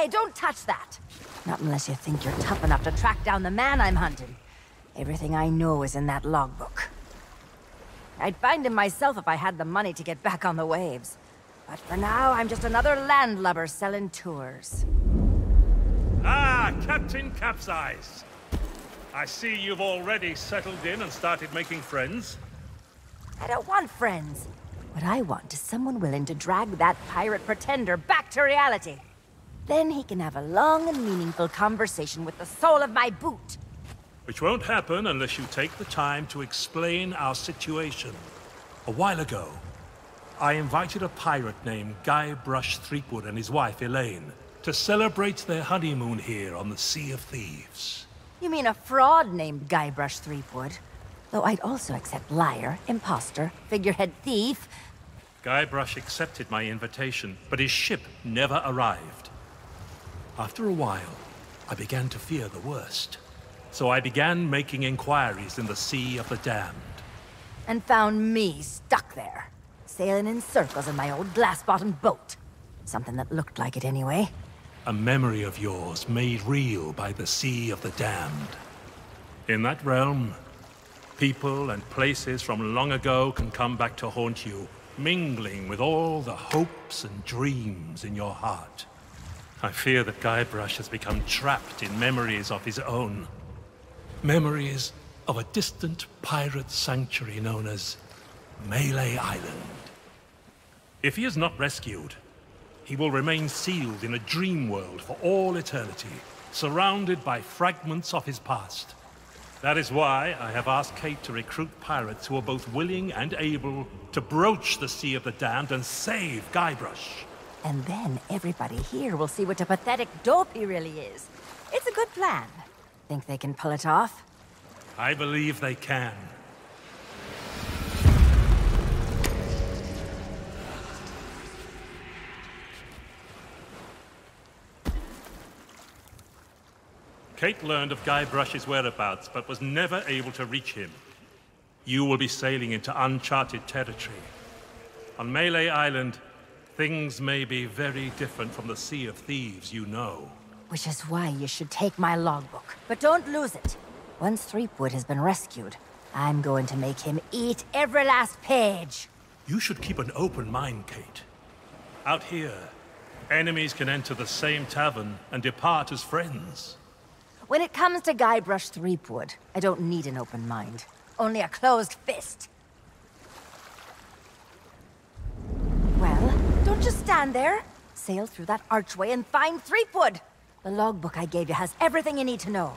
Hey, don't touch that! Not unless you think you're tough enough to track down the man I'm hunting. Everything I know is in that logbook. I'd find him myself if I had the money to get back on the waves. But for now, I'm just another landlubber selling tours. Ah, Captain Capsize. I see you've already settled in and started making friends. I don't want friends. What I want is someone willing to drag that pirate pretender back to reality. Then he can have a long and meaningful conversation with the sole of my boot. Which won't happen unless you take the time to explain our situation. A while ago, I invited a pirate named Guybrush Threepwood and his wife Elaine to celebrate their honeymoon here on the Sea of Thieves. You mean a fraud named Guybrush Threepwood? Though I'd also accept liar, impostor, figurehead thief. Guybrush accepted my invitation, but his ship never arrived. After a while, I began to fear the worst. So I began making inquiries in the Sea of the Damned. And found me stuck there, sailing in circles in my old glass-bottomed boat. Something that looked like it anyway. A memory of yours made real by the Sea of the Damned. In that realm, people and places from long ago can come back to haunt you, mingling with all the hopes and dreams in your heart. I fear that Guybrush has become trapped in memories of his own. Memories of a distant pirate sanctuary known as Melee Island. If he is not rescued, he will remain sealed in a dream world for all eternity, surrounded by fragments of his past. That is why I have asked Kate to recruit pirates who are both willing and able to broach the Sea of the Damned and save Guybrush. And then everybody here will see what a pathetic dope he really is. It's a good plan. Think they can pull it off? I believe they can. Kate learned of Guybrush's whereabouts, but was never able to reach him. You will be sailing into uncharted territory. On Melee Island, Things may be very different from the Sea of Thieves you know. Which is why you should take my logbook. But don't lose it. Once Threepwood has been rescued, I'm going to make him eat every last page. You should keep an open mind, Kate. Out here, enemies can enter the same tavern and depart as friends. When it comes to Guybrush Threepwood, I don't need an open mind. Only a closed fist. Don't just stand there. Sail through that archway and find Threepwood. The logbook I gave you has everything you need to know.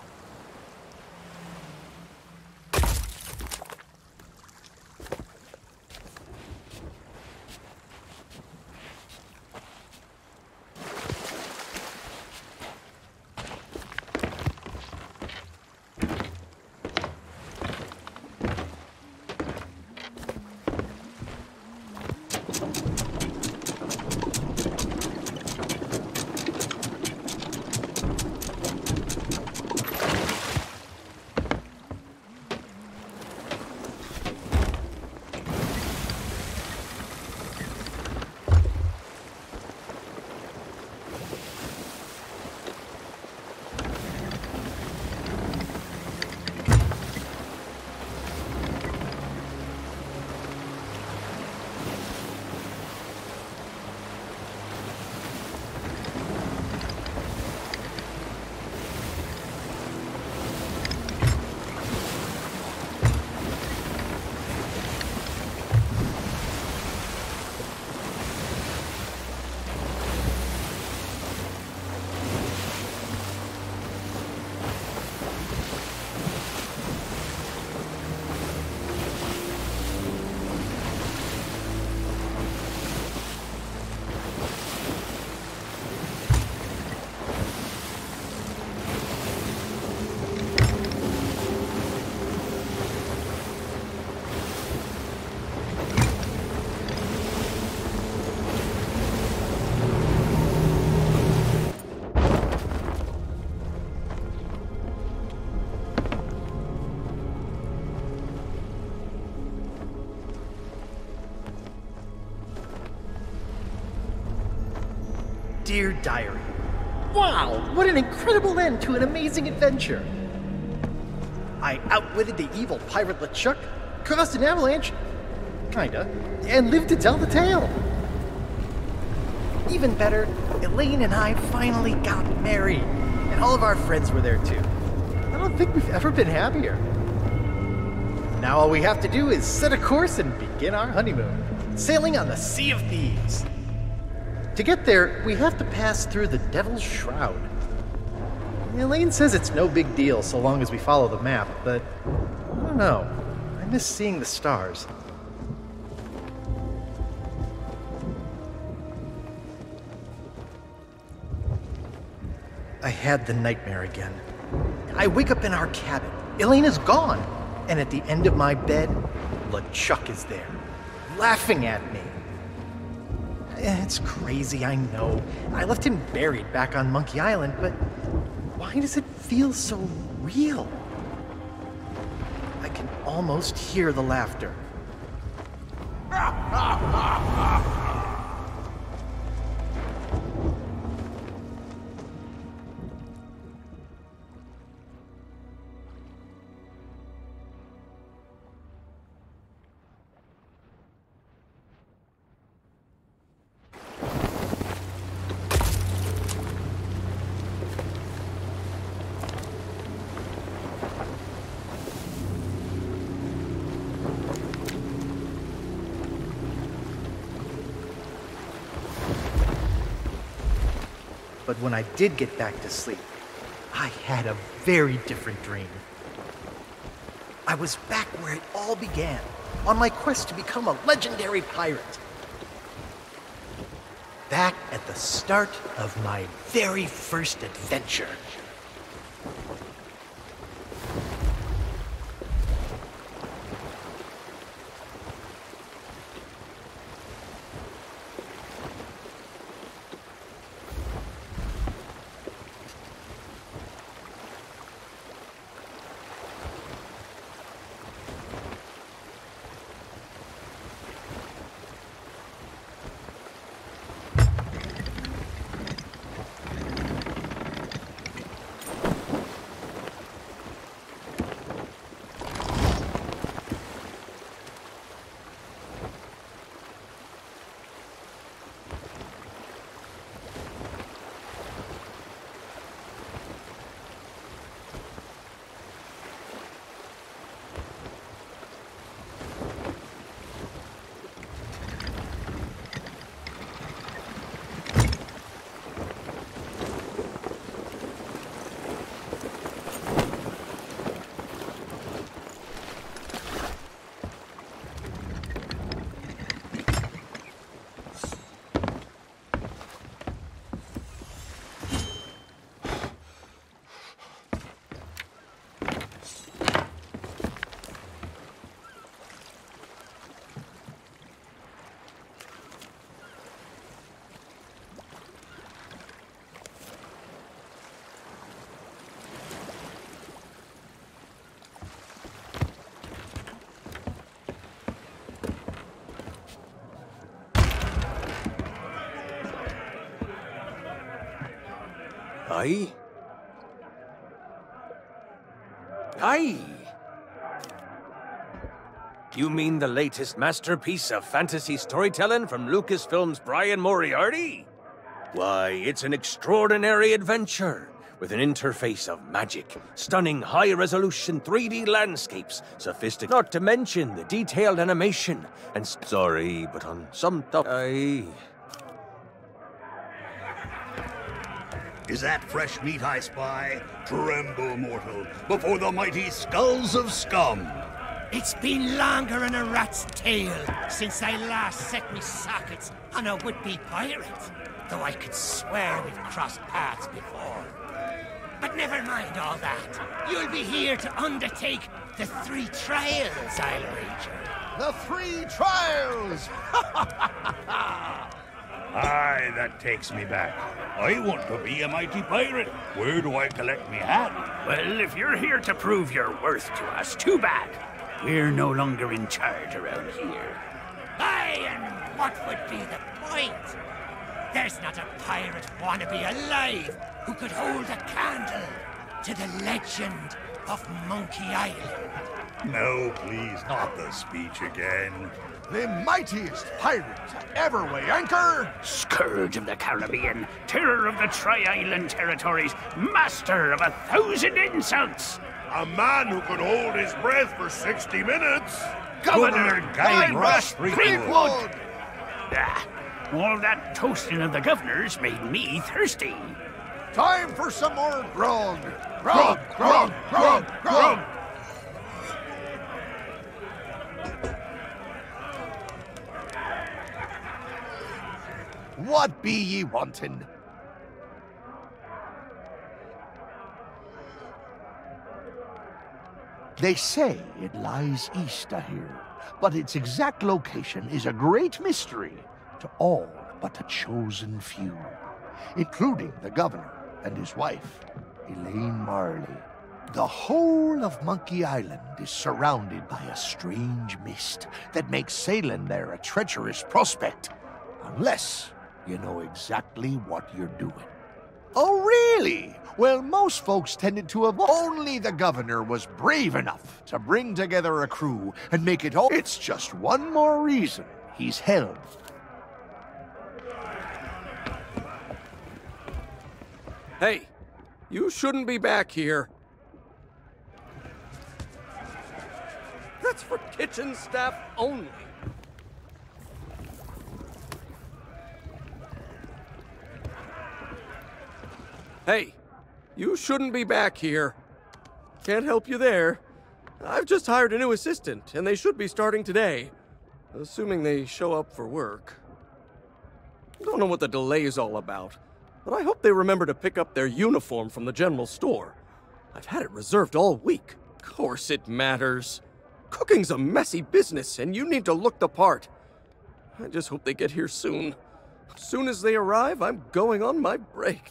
Dear Diary, Wow, what an incredible end to an amazing adventure! I outwitted the evil pirate LeChuck, caused an avalanche, kinda, and lived to tell the tale. Even better, Elaine and I finally got married, and all of our friends were there too. I don't think we've ever been happier. Now all we have to do is set a course and begin our honeymoon, sailing on the Sea of Thieves. To get there, we have to pass through the Devil's Shroud. Elaine says it's no big deal so long as we follow the map, but I don't know. I miss seeing the stars. I had the nightmare again. I wake up in our cabin. Elaine is gone. And at the end of my bed, LeChuck is there, laughing at me. It's crazy, I know. I left him buried back on Monkey Island, but why does it feel so real? I can almost hear the laughter. When I did get back to sleep, I had a very different dream. I was back where it all began, on my quest to become a legendary pirate. Back at the start of my very first adventure. You mean the latest masterpiece of fantasy storytelling from Lucasfilm's Brian Moriarty? Why, it's an extraordinary adventure with an interface of magic, stunning high-resolution 3D landscapes, sophisticated, not to mention the detailed animation, and s- sorry, but on some top, aye. Is that fresh meat I spy? Tremble, mortal, before the mighty skulls of scum. It's been longer than a rat's tail since I last set me sockets on a would-be pirate, though I could swear we've crossed paths before. But never mind all that. You'll be here to undertake the three trials, I'll wager. The three trials! Aye, that takes me back. I want to be a mighty pirate. Where do I collect me hat? Well, if you're here to prove your worth to us, too bad. We're no longer in charge around here. Aye, and what would be the point? There's not a pirate wannabe alive who could hold a candle to the legend of Monkey Island. No, please, not the speech again. The mightiest pirate to ever weigh anchor! Scourge of the Caribbean, terror of the Tri-Island territories, master of a thousand insults! A man who could hold his breath for 60 minutes! Governor Guybrush Threepwood! Threepwood! Ah, all that toasting of the governors made me thirsty. Time for some more grog! Grog, grog, grog, grog! What be ye wanting? They say it lies east of here, but its exact location is a great mystery to all but a chosen few, including the governor and his wife, Elaine Marley. The whole of Monkey Island is surrounded by a strange mist that makes sailing there a treacherous prospect, unless you know exactly what you're doing. Oh, really? Well, most folks tended to have only the governor was brave enough to bring together a crew and make it all. It's just one more reason he's held. Hey, you shouldn't be back here. That's for kitchen staff only. Hey, you shouldn't be back here. Can't help you there. I've just hired a new assistant, and they should be starting today. Assuming they show up for work. Don't know what the delay is all about, but I hope they remember to pick up their uniform from the general store. I've had it reserved all week. Course it matters. Cooking's a messy business, and you need to look the part. I just hope they get here soon. As soon as they arrive, I'm going on my break.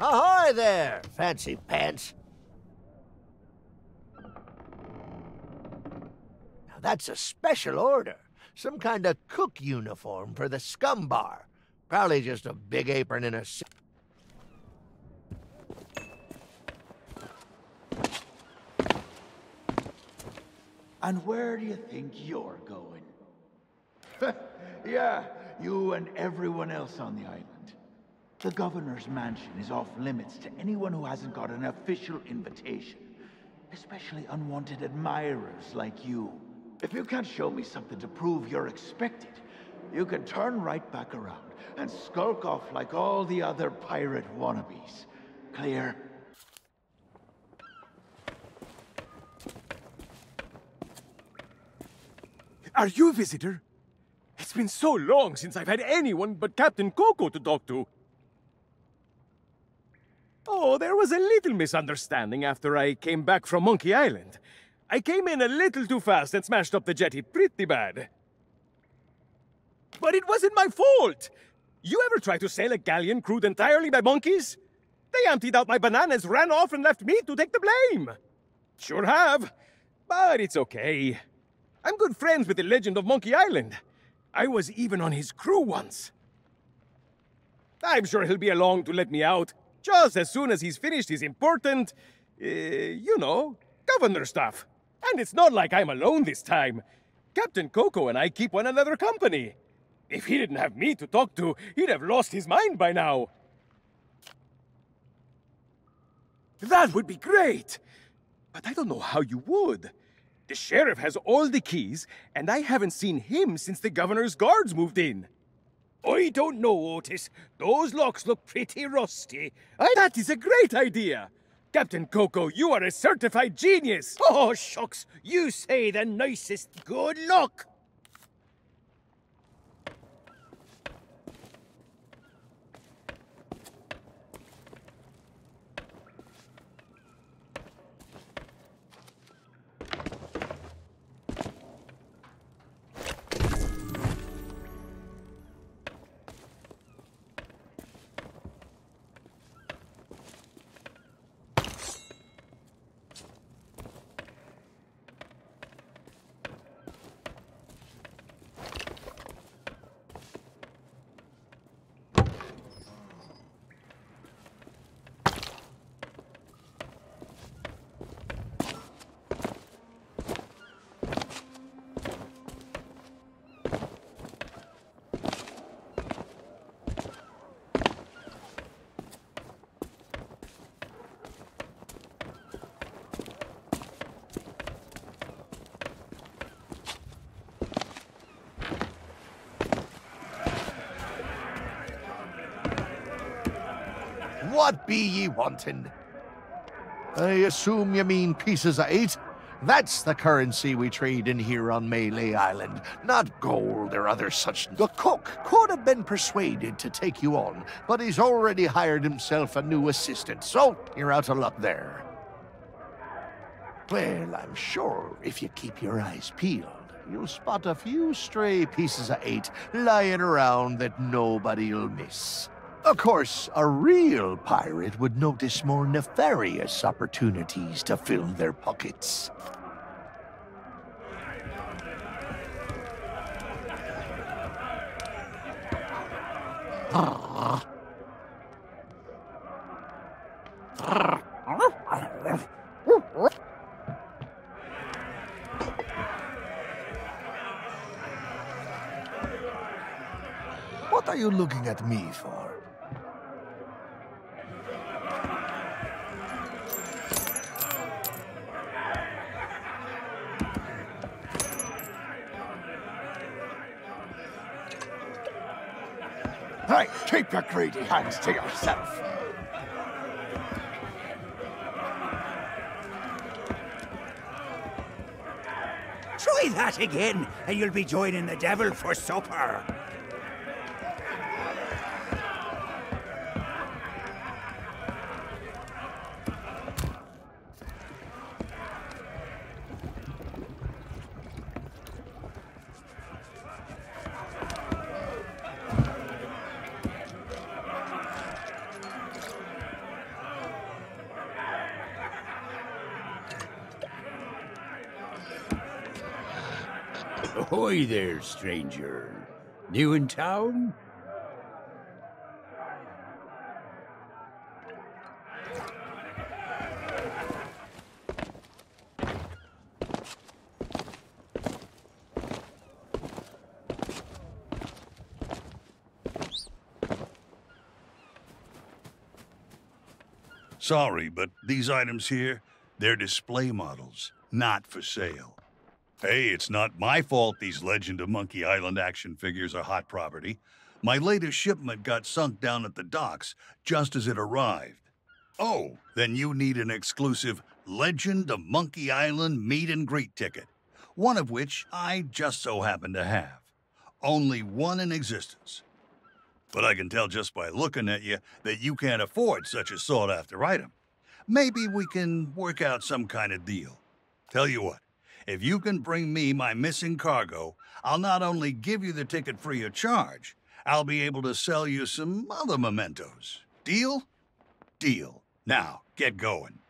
Ahoy there, fancy pants. Now that's a special order. Some kind of cook uniform for the scum bar. Probably just a big apron and a... And where do you think you're going? yeah, you and everyone else on the island. The governor's mansion is off limits to anyone who hasn't got an official invitation, especially unwanted admirers like you. If you can't show me something to prove you're expected, you can turn right back around and skulk off like all the other pirate wannabes. Clear? Are you a visitor? It's been so long since I've had anyone but Captain Coco to talk to. Oh, there was a little misunderstanding after I came back from Monkey Island. I came in a little too fast and smashed up the jetty pretty bad. But it wasn't my fault! You ever try to sail a galleon crewed entirely by monkeys? They emptied out my bananas, ran off, and left me to take the blame! Sure have. But it's okay. I'm good friends with the legend of Monkey Island. I was even on his crew once. I'm sure he'll be along to let me out, just as soon as he's finished his important, uh, you know, governor stuff. And it's not like I'm alone this time. Captain Coco and I keep one another company. If he didn't have me to talk to, he'd have lost his mind by now. That would be great! But I don't know how you would. The sheriff has all the keys, and I haven't seen him since the governor's guards moved in. I don't know, Otis. Those locks look pretty rusty. I, that is a great idea. Captain Coco, you are a certified genius. Oh, shucks. You say the nicest good luck. Be ye wanting? I assume you mean pieces of eight? That's the currency we trade in here on Melee Island, not gold or other such. The cook could have been persuaded to take you on, but he's already hired himself a new assistant, so you're out of luck there. Well, I'm sure if you keep your eyes peeled, you'll spot a few stray pieces of eight lying around that nobody'll miss. Of course, a real pirate would notice more nefarious opportunities to fill their pockets. What are you looking at me for? Hey, keep your greedy hands to yourself. Try that again, and you'll be joining the devil for supper. Ahoy there, stranger. New in town? Sorry, but these items here, they're display models, not for sale. Hey, it's not my fault these Legend of Monkey Island action figures are hot property. My latest shipment got sunk down at the docks just as it arrived. Oh, then you need an exclusive Legend of Monkey Island meet and greet ticket, one of which I just so happen to have. Only one in existence. But I can tell just by looking at you that you can't afford such a sought after item. Maybe we can work out some kind of deal. Tell you what, if you can bring me my missing cargo, I'll not only give you the ticket free of charge, I'll be able to sell you some other mementos. Deal? Deal. Now, get going.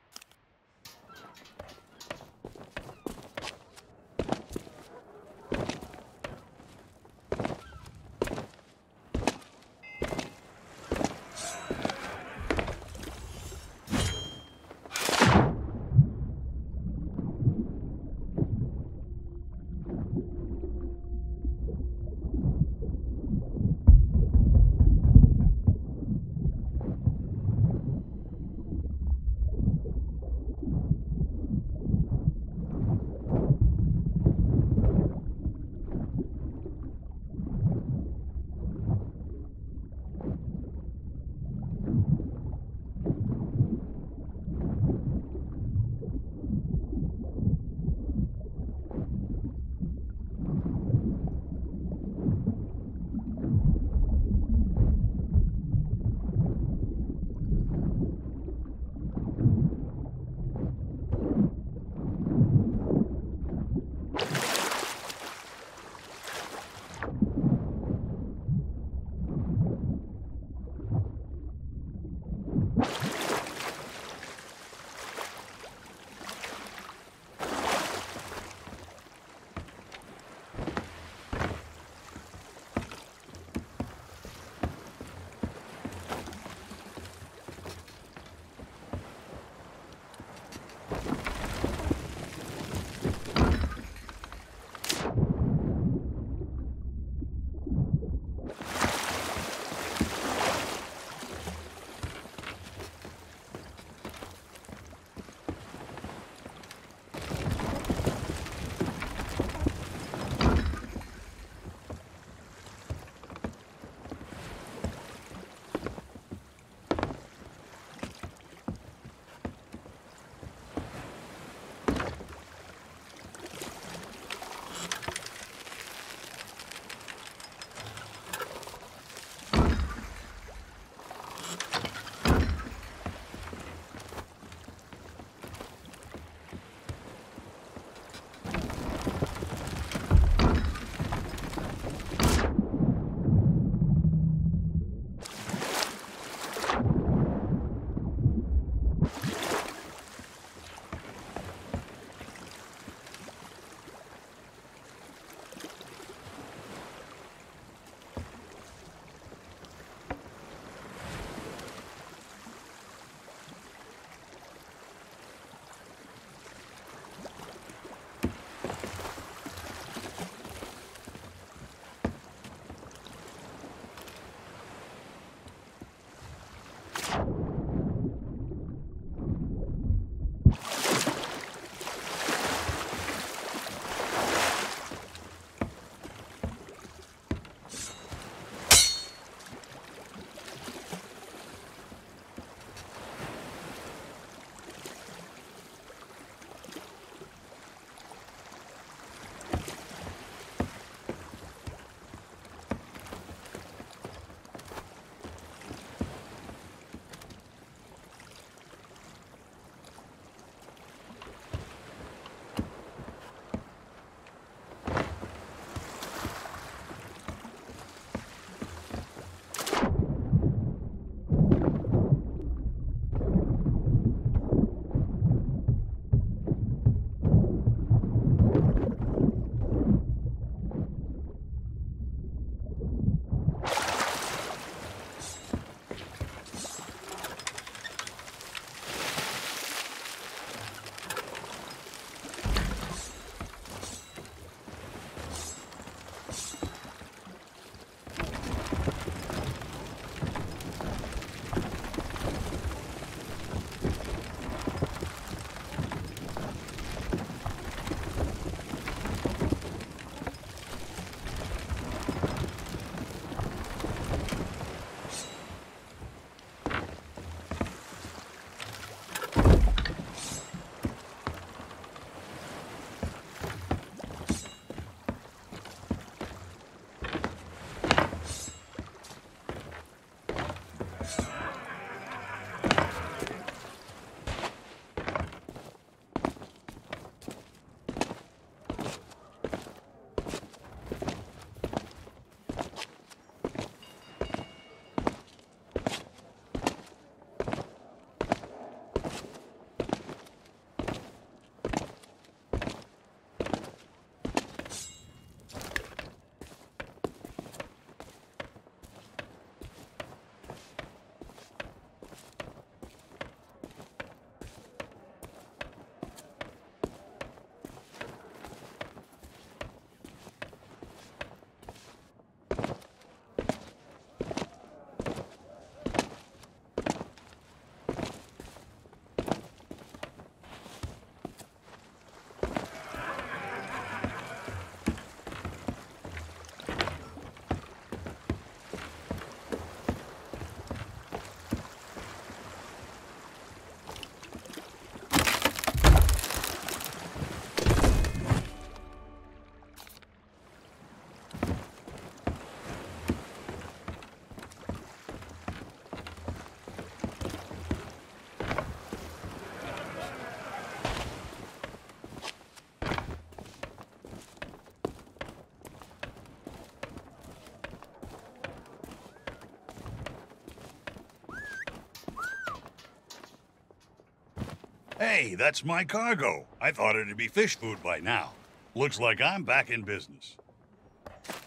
Hey, that's my cargo. I thought it'd be fish food by now. Looks like I'm back in business.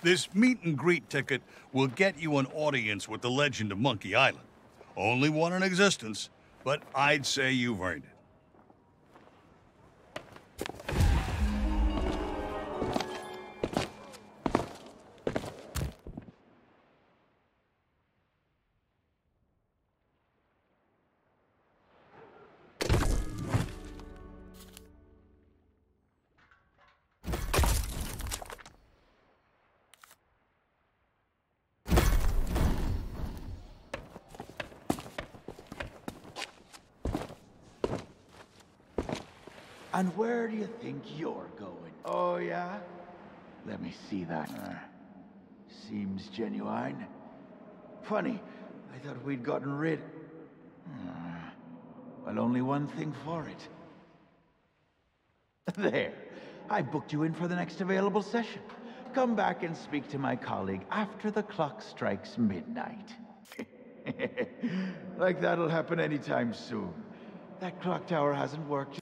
This meet and greet ticket will get you an audience with the legend of Monkey Island. Only one in existence, but I'd say you've earned it. Gotten rid... Uh, well, only one thing for it. There. I booked you in for the next available session. Come back and speak to my colleague after the clock strikes midnight. like that'll happen anytime soon. That clock tower hasn't worked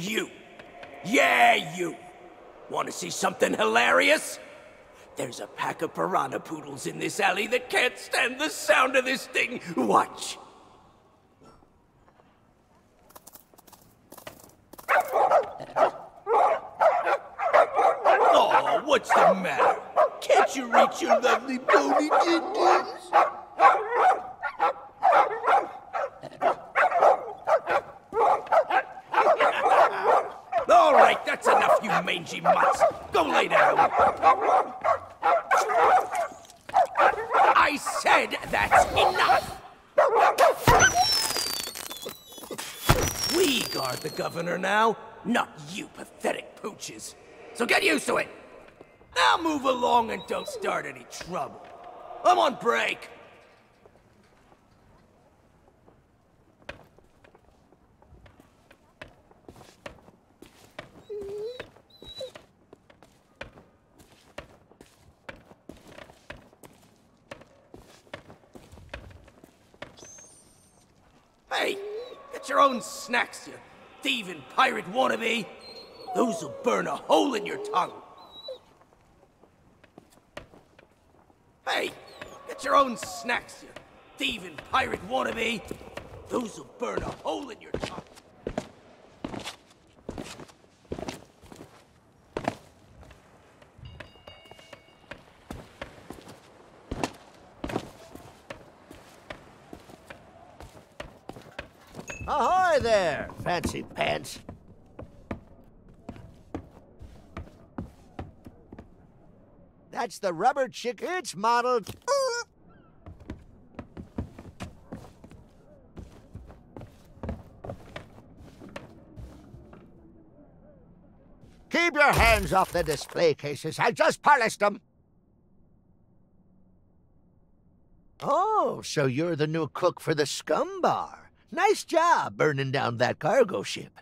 you! Yeah, you! Want to see something hilarious? There's a pack of piranha poodles in this alley that can't stand the sound of this thing. Watch. Oh, what's the matter? Can't you reach your lovely bony din-dins? All right, that's enough, mangy mutts. Go lay down. I said that's enough. We guard the governor now, not you pathetic pooches. So get used to it. Now move along and don't start any trouble. I'm on break. Hey, get your snacks, you thieving pirate wannabe. Those'll burn a hole in your tongue. Hey, get your own snacks, you thieving pirate wannabe. Those'll burn a hole in your tongue. Ahoy there, fancy pants. That's the rubber chick. It's modeled. Keep your hands off the display cases. I just polished them. Oh, so you're the new cook for the Scum Bar. Nice job burning down that cargo ship.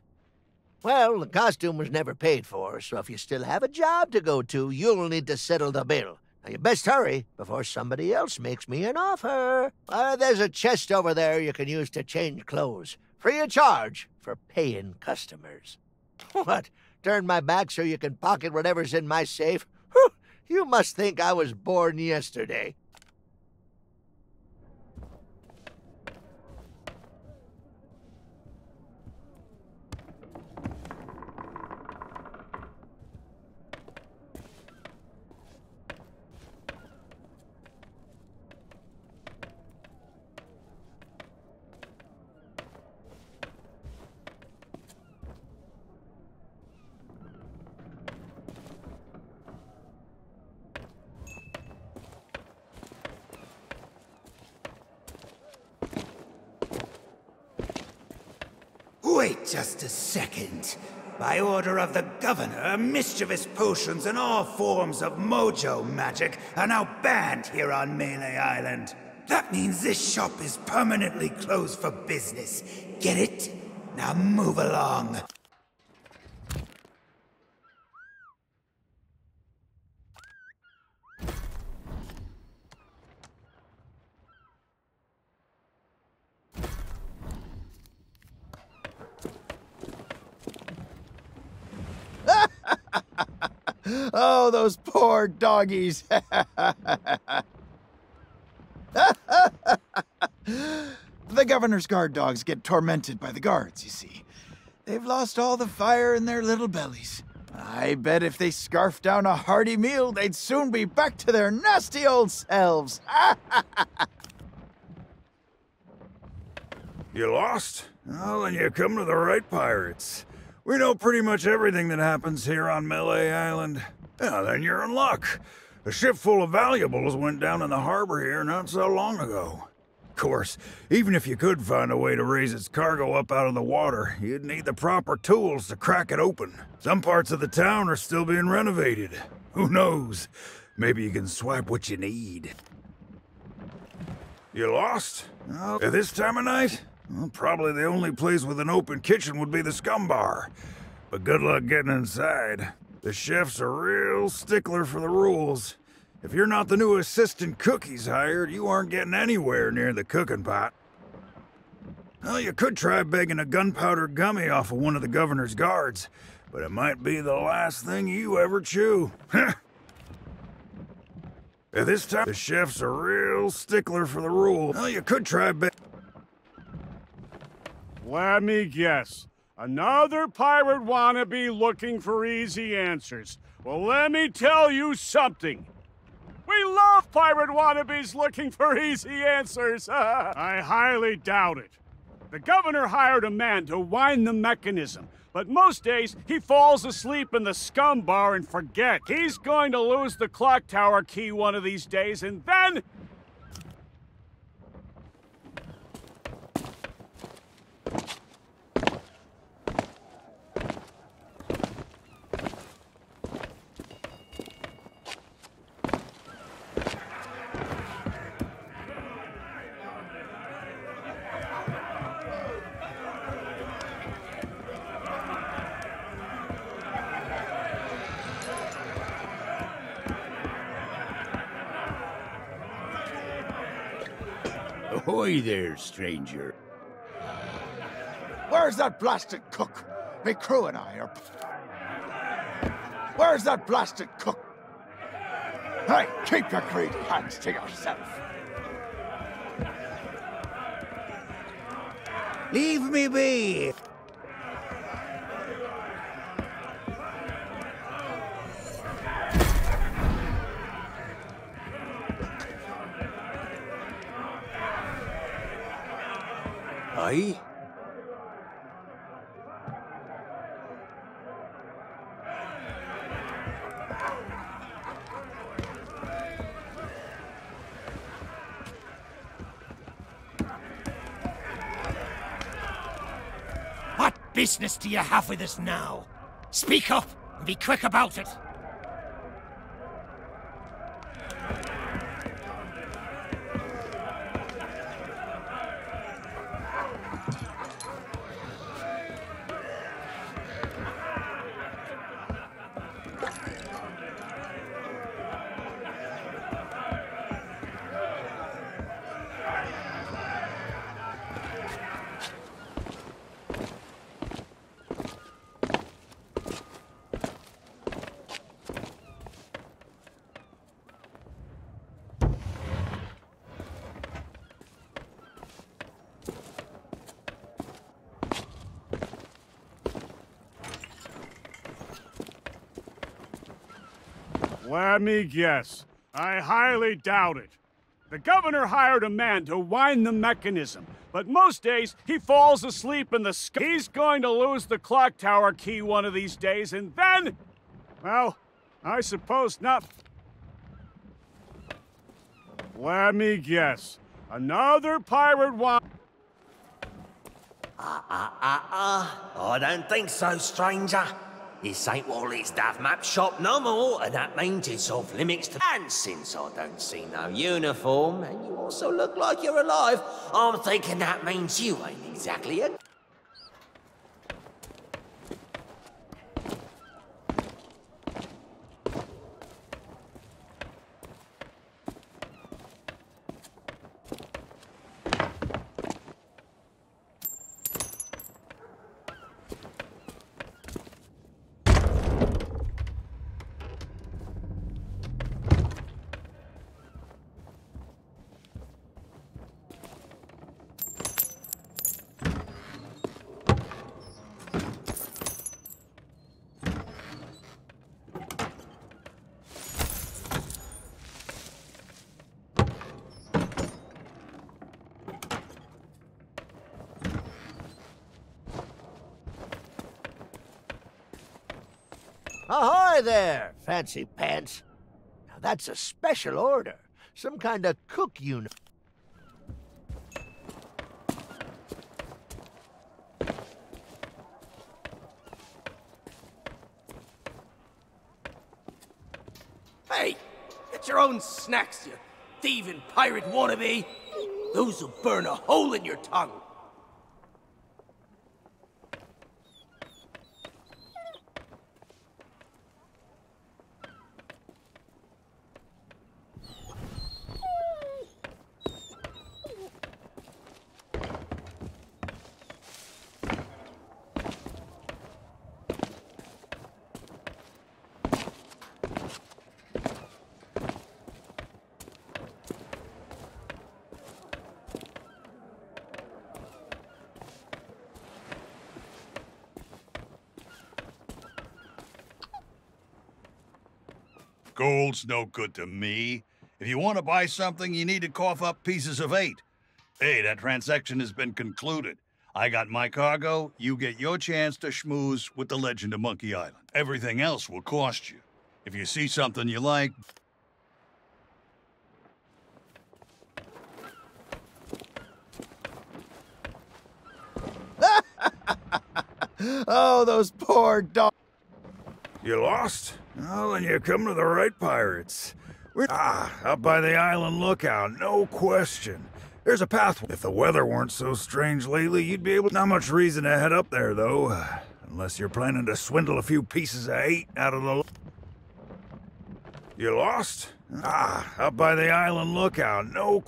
Well, the costume was never paid for, so if you still have a job to go to, you'll need to settle the bill. Now, you best hurry before somebody else makes me an offer. Uh, there's a chest over there you can use to change clothes. Free of charge for paying customers. What? Turn my back so you can pocket whatever's in my safe? Whew, you must think I was born yesterday. Just a second. By order of the governor, mischievous potions and all forms of mojo magic are now banned here on Melee Island. That means this shop is permanently closed for business. Get it? Now move along. oh, poor doggies. the governor's guard dogs get tormented by the guards, you see. They've lost all the fire in their little bellies. I bet if they scarfed down a hearty meal, they'd soon be back to their nasty old selves. you lost? Well, then you come to the right pirates. We know pretty much everything that happens here on Melee Island. Yeah, then you're in luck. A ship full of valuables went down in the harbor here not so long ago. Of course, even if you could find a way to raise its cargo up out of the water, you'd need the proper tools to crack it open. Some parts of the town are still being renovated. Who knows? Maybe you can swipe what you need. You lost? Oh, at this time of night? Well, probably the only place with an open kitchen would be the Scum Bar. But good luck getting inside. The chef's a real stickler for the rules. If you're not the new assistant cook he's hired, you aren't getting anywhere near the cooking pot. Well, you could try begging a gunpowder gummy off of one of the governor's guards, but it might be the last thing you ever chew. At this time, the chef's a real stickler for the rules. Well, you could try begging... Let me guess. Another pirate wannabe looking for easy answers. Well, let me tell you something. We love pirate wannabes looking for easy answers. I highly doubt it. The governor hired a man to wind the mechanism, but most days he falls asleep in the scum bar and forget. He's going to lose the clock tower key one of these days, and then Ahoy there, stranger. Where's that blasted cook? Me crew and I are... Where's that blasted cook? Hey, keep your greedy hands to yourself. Leave me be! What business do you have with us now? Speak up and be quick about it. Let me guess. I highly doubt it. The governor hired a man to wind the mechanism, but most days he falls asleep in the sky. He's going to lose the clock tower key one of these days, and then. Well, I suppose not. Let me guess. Another pirate one. Ah, ah, ah, ah. I don't think so, stranger. This ain't Wally's Duff Map shop no more, and that means it's off limits to... And since I don't see no uniform, and you also look like you're alive, I'm thinking that means you ain't exactly a... Ahoy there, fancy pants. Now that's a special order. Some kind of cook unit. Hey, get your own snacks, you thieving pirate wannabe. Those will burn a hole in your tongue. Gold's no good to me. If you want to buy something, you need to cough up pieces of eight. Hey, that transaction has been concluded. I got my cargo, you get your chance to schmooze with the Legend of Monkey Island. Everything else will cost you. If you see something you like, oh, those poor dogs. You lost? Well, then you come to the right pirates. We're ah, up by the island lookout, no question. There's a pathway. If the weather weren't so strange lately, you'd be able. To not much reason to head up there, though, unless you're planning to swindle a few pieces of eight out of the. You lost? Ah, up by the island lookout, no.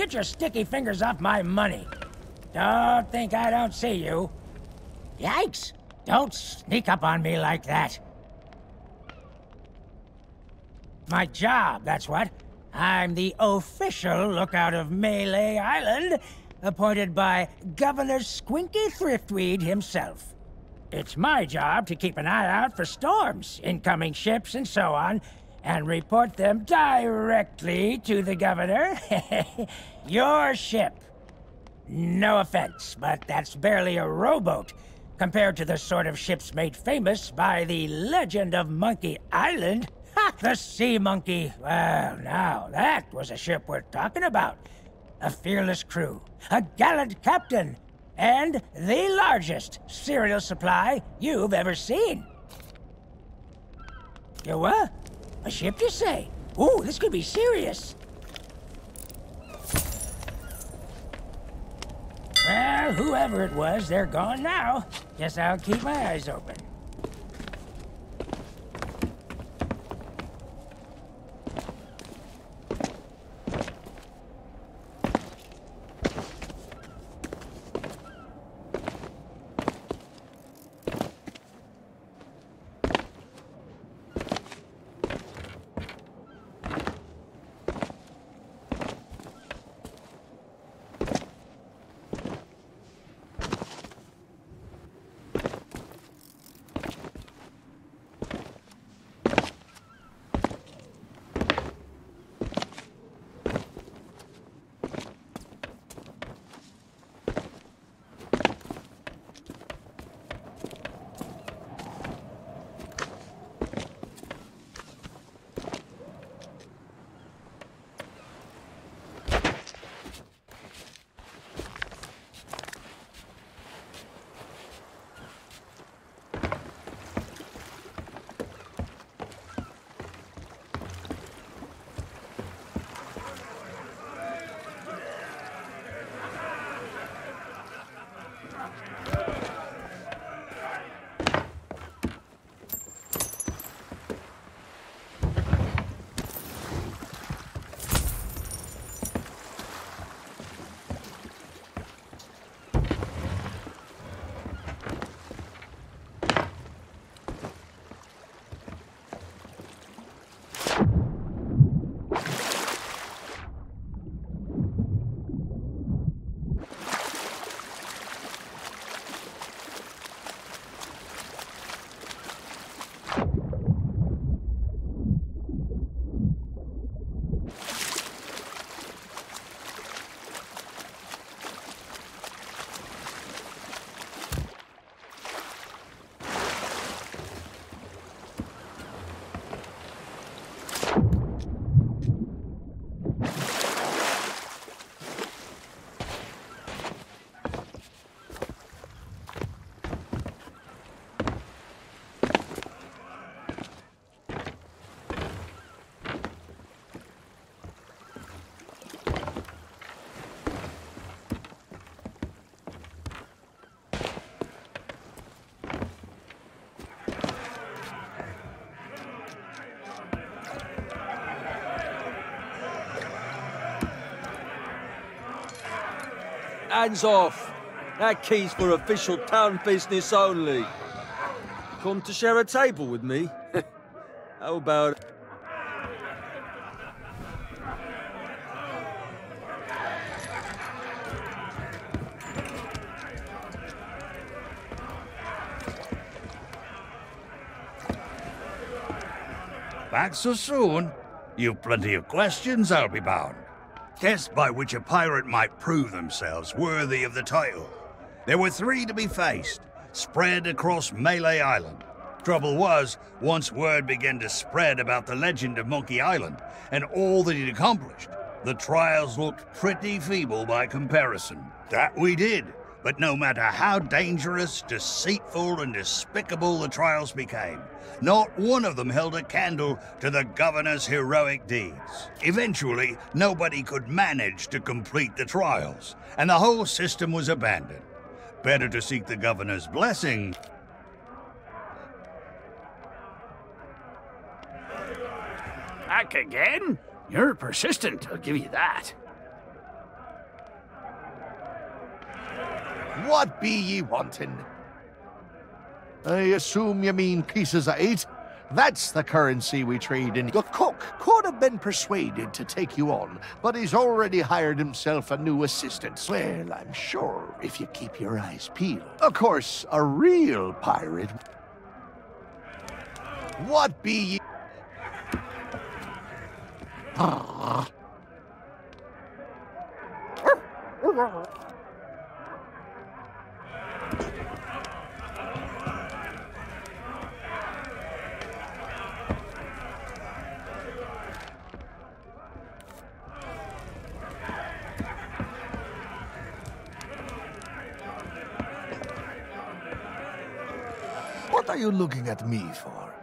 Get your sticky fingers off my money. Don't think I don't see you. Yikes! Don't sneak up on me like that. My job, that's what. I'm the official lookout of Melee Island, appointed by Governor Squinky Thriftweed himself. It's my job to keep an eye out for storms, incoming ships, and so on, and report them directly to the governor. Your ship. No offense, but that's barely a rowboat compared to the sort of ships made famous by the legend of Monkey Island. The Sea Monkey. Well, now, that was a ship worth talking about. A fearless crew, a gallant captain, and the largest cereal supply you've ever seen. You what? A ship, you say? Ooh, this could be serious. Well, whoever it was, they're gone now. Guess I'll keep my eyes open. Hands off! That key's for official town business only. Come to share a table with me? How about... Back so soon? You've plenty of questions, I'll be bound. Tests by which a pirate might prove themselves worthy of the title. There were three to be faced, spread across Melee Island. Trouble was, once word began to spread about the legend of Monkey Island and all that he'd accomplished, the trials looked pretty feeble by comparison. That we did, but no matter how dangerous, deceitful, and despicable the trials became, not one of them held a candle to the governor's heroic deeds. Eventually, nobody could manage to complete the trials, and the whole system was abandoned. Better to seek the governor's blessing Back again? You're persistent, I'll give you that. What be ye wanting? I assume you mean pieces of eight? That's the currency we trade in. The cook could have been persuaded to take you on, but he's already hired himself a new assistant. Well, I'm sure if you keep your eyes peeled. Of course, a real pirate. What be ye? What are you looking at me for?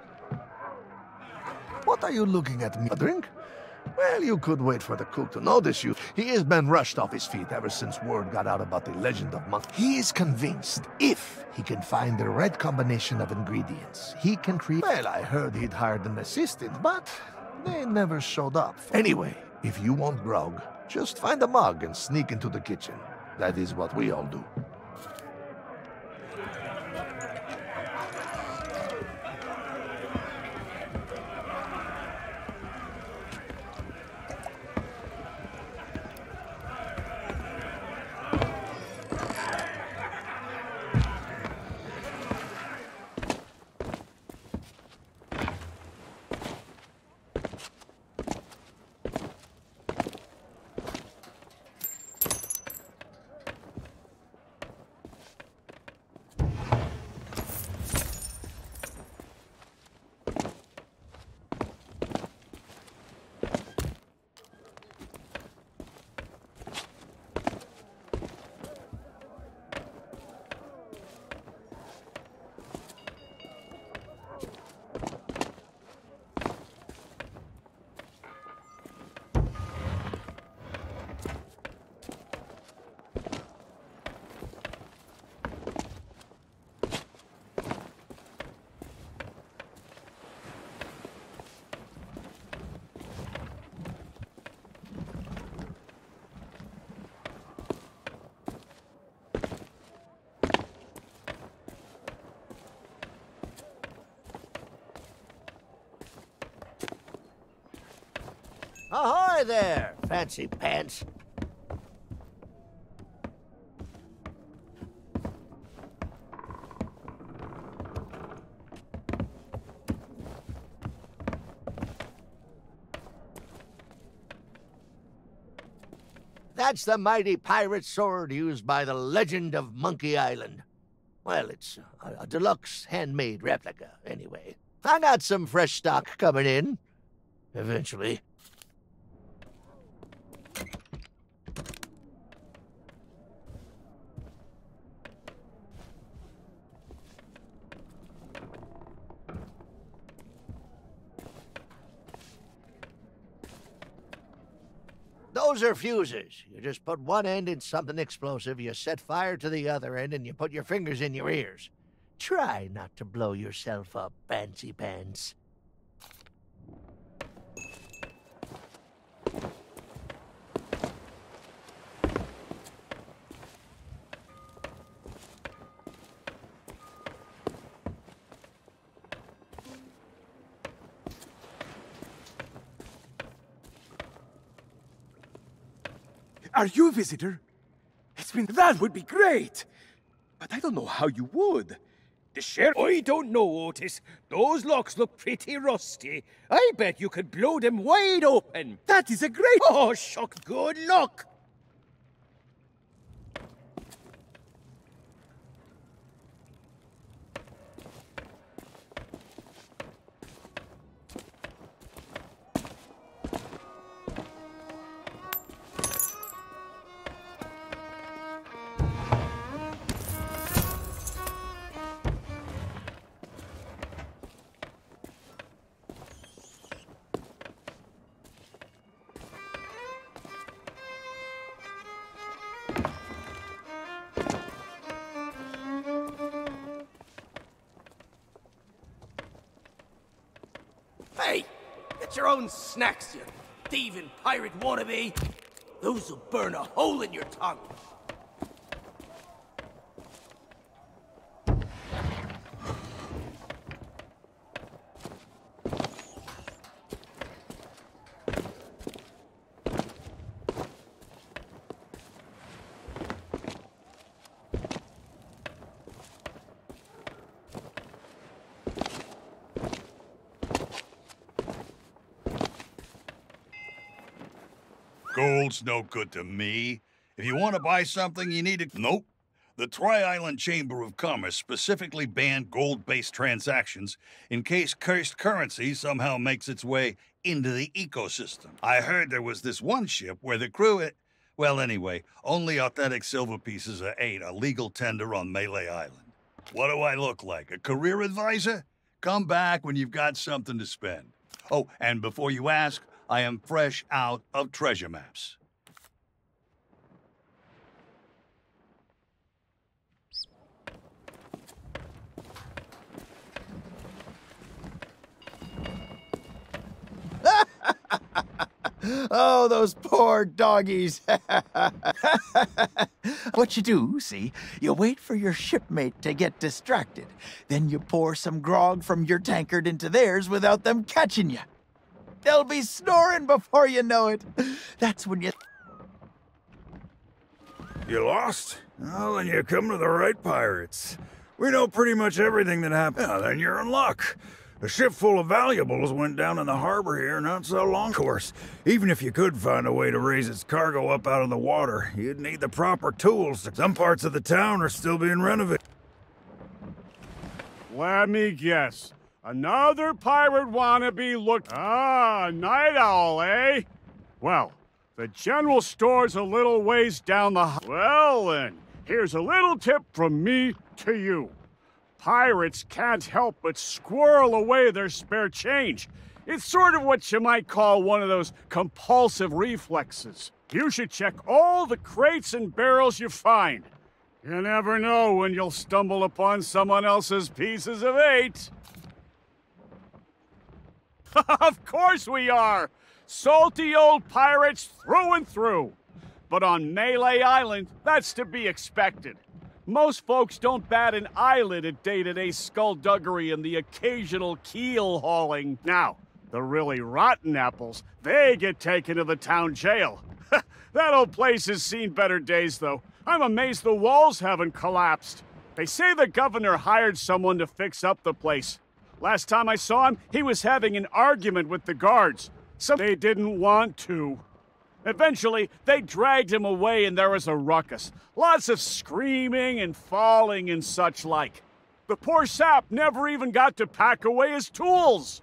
What are you looking at me? A drink? Well, you could wait for the cook to notice you. He has been rushed off his feet ever since word got out about the legend of Monk. He is convinced if he can find the right combination of ingredients, he can create. Well, I heard he'd hired an assistant, but they never showed up. Anyway, if you want grog, just find a mug and sneak into the kitchen. That is what we all do. Ahoy there, fancy pants. That's the mighty pirate sword used by the legend of Monkey Island. Well, it's a, a deluxe handmade replica, anyway. I got some fresh stock coming in. Eventually. Those are fuses. You just put one end in something explosive, you set fire to the other end, and you put your fingers in your ears. Try not to blow yourself up, fancy pants. Are you a visitor? It's been that would be great. But I don't know how you would. The sheriff. I don't know, Otis. Those locks look pretty rusty. I bet you could blow them wide open. That is a great. Oh, shuck, good luck. Snacks, you thieving pirate wannabe. Those will burn a hole in your tongue. Gold's no good to me. If you want to buy something, you need to. Nope. The Tri Island Chamber of Commerce specifically banned gold based transactions in case cursed currency somehow makes its way into the ecosystem. I heard there was this one ship where the crew. It, well, anyway, only authentic silver pieces are eight, a legal tender on Melee Island. What do I look like? A career advisor? Come back when you've got something to spend. Oh, and before you ask, I am fresh out of treasure maps. Oh, those poor doggies. what you do, see, you wait for your shipmate to get distracted. Then you pour some grog from your tankard into theirs without them catching you. They'll be snoring before you know it. That's when you... You lost? Well, then you come to the right pirates. We know pretty much everything that happened. Yeah, then you're in luck. A ship full of valuables went down in the harbor here not so long. Of course, even if you could find a way to raise its cargo up out of the water, you'd need the proper tools. Some parts of the town are still being renovated. Let me guess. Another pirate wannabe look. Ah, night owl, eh? Well, the general store's a little ways down the. Well then, here's a little tip from me to you. Pirates can't help but squirrel away their spare change. It's sort of what you might call one of those compulsive reflexes. You should check all the crates and barrels you find. You never know when you'll stumble upon someone else's pieces of eight. of course we are! Salty old pirates through and through. But on Melee Island, that's to be expected. Most folks don't bat an eyelid at day-to-day skullduggery and the occasional keel hauling. Now, the really rotten apples, they get taken to the town jail. that old place has seen better days, though. I'm amazed the walls haven't collapsed. They say the governor hired someone to fix up the place. Last time I saw him, he was having an argument with the guards. Some they didn't want to. Eventually, they dragged him away and there was a ruckus. Lots of screaming and falling and such like. The poor sap never even got to pack away his tools.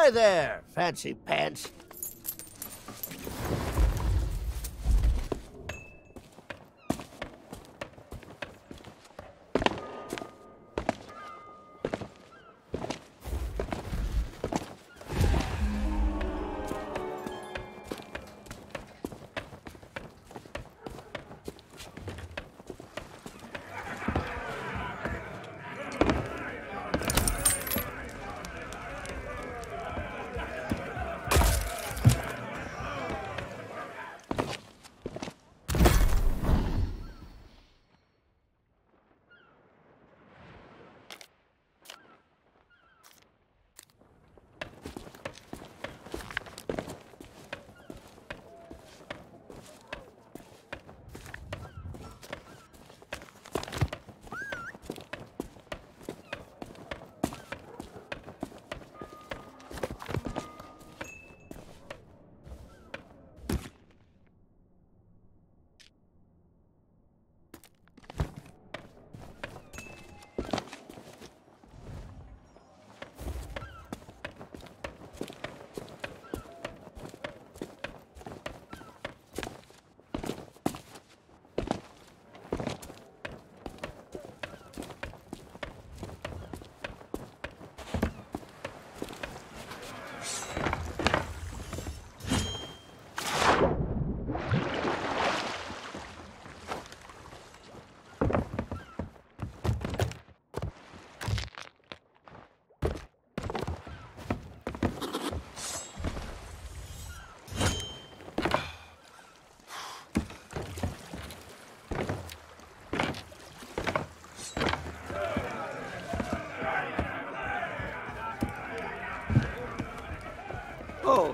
Ahoy there, fancy pants.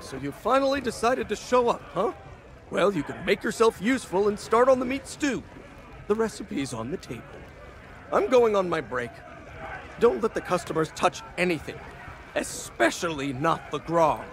So you finally decided to show up, huh? Well, you can make yourself useful and start on the meat stew. The recipe's on the table. I'm going on my break. Don't let the customers touch anything, especially not the grog.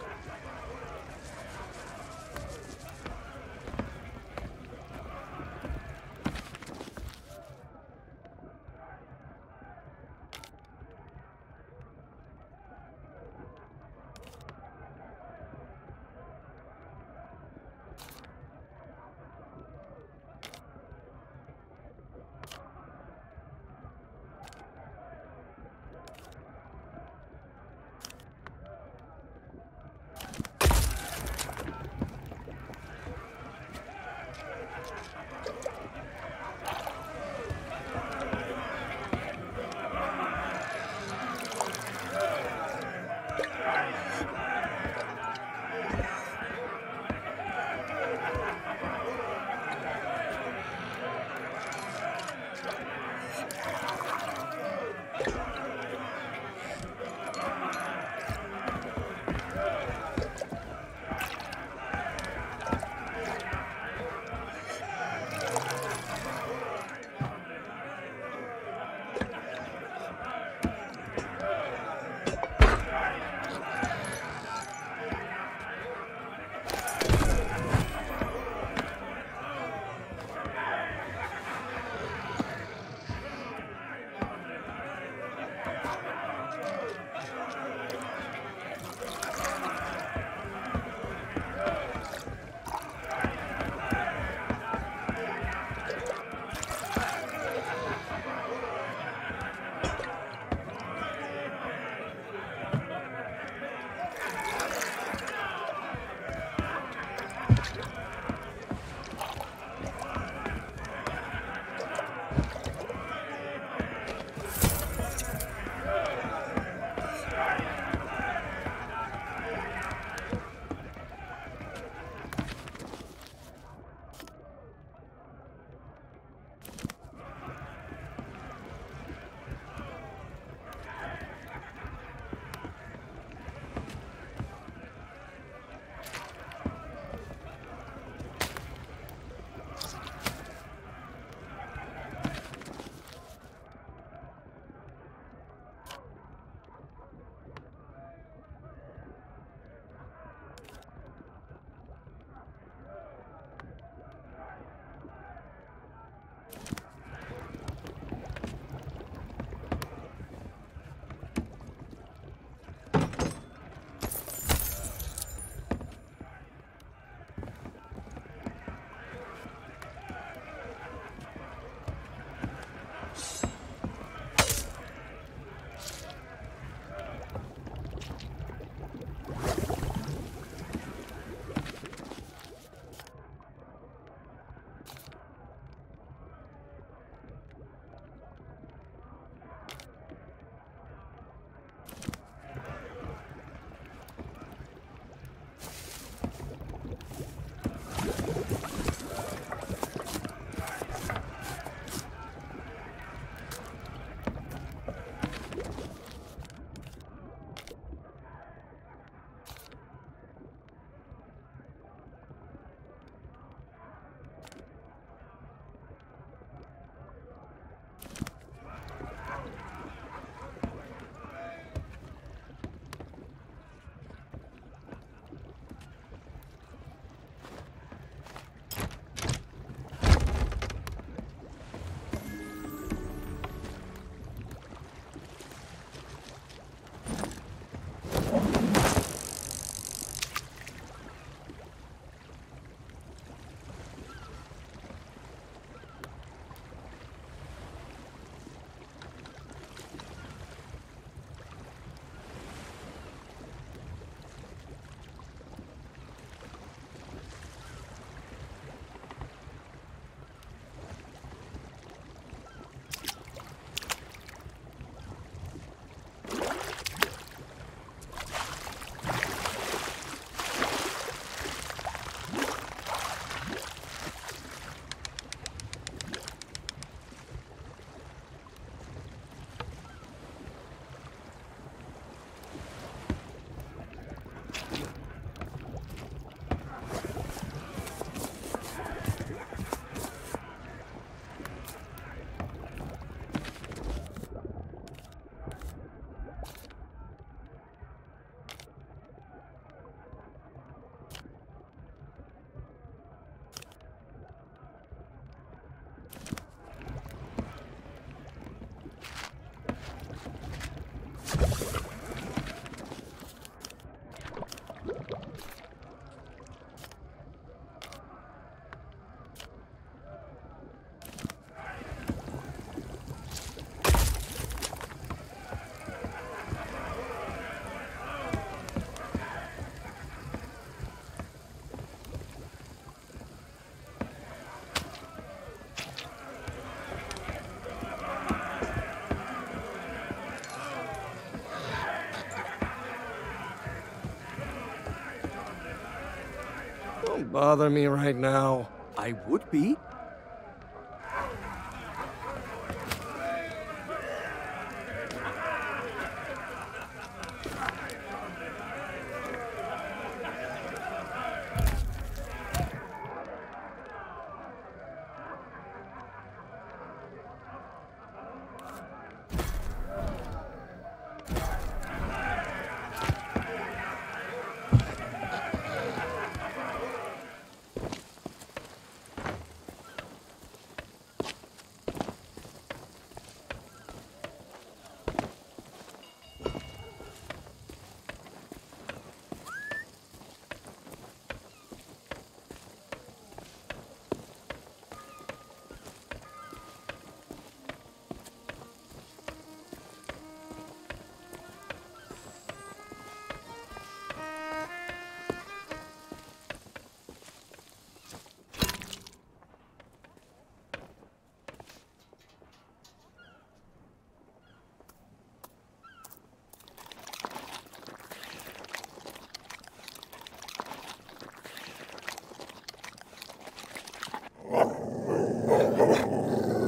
Bother me right now. I would be.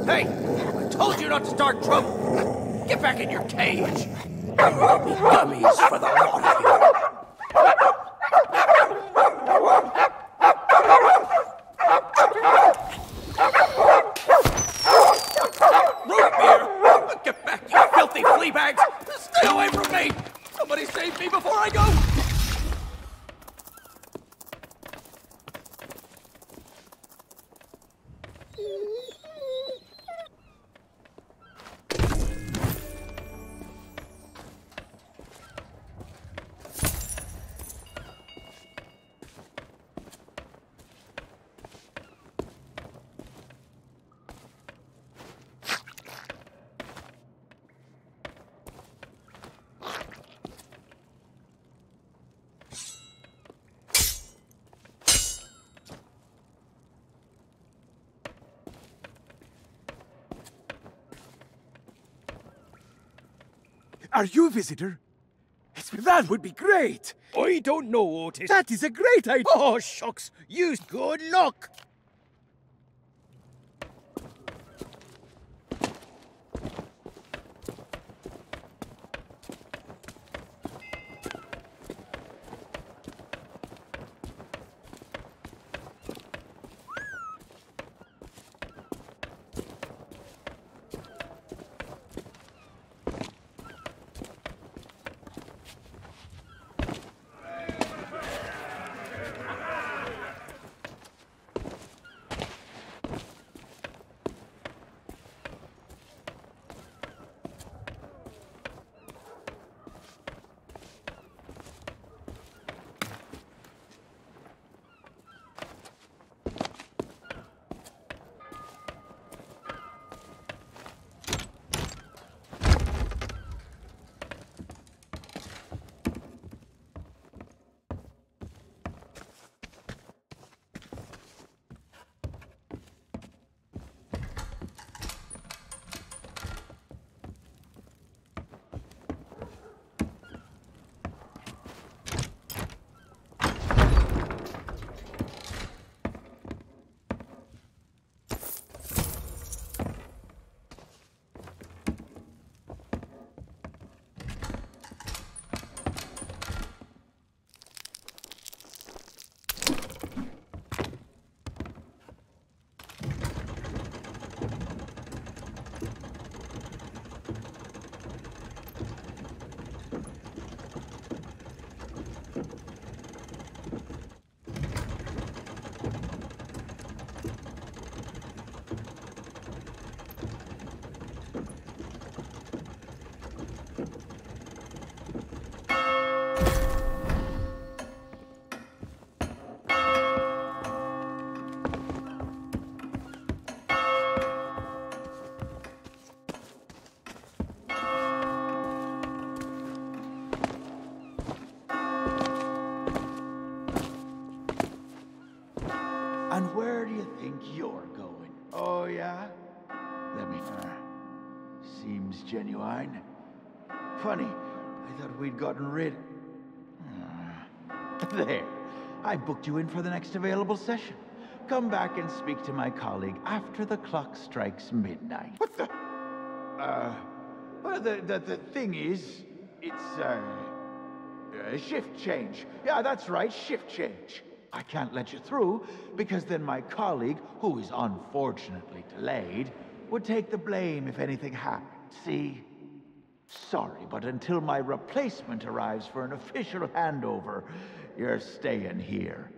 Hey! I told you not to start trouble! Get back in your cage! For the lot of you! Are you a visitor? It's- That would be great! I don't know, Otis. That is a great idea! Oh, shucks. Use good luck. You think you're going? Oh, yeah? Let me. Uh, seems genuine. Funny, I thought we'd gotten rid. Uh, there. I booked you in for the next available session. Come back and speak to my colleague after the clock strikes midnight. What the? Uh, well, the, the, the thing is, it's, uh, uh, shift change. Yeah, that's right, shift change. I can't let you through, because then my colleague, who is unfortunately delayed, would take the blame if anything happened. See? Sorry, but until my replacement arrives for an official handover, you're staying here.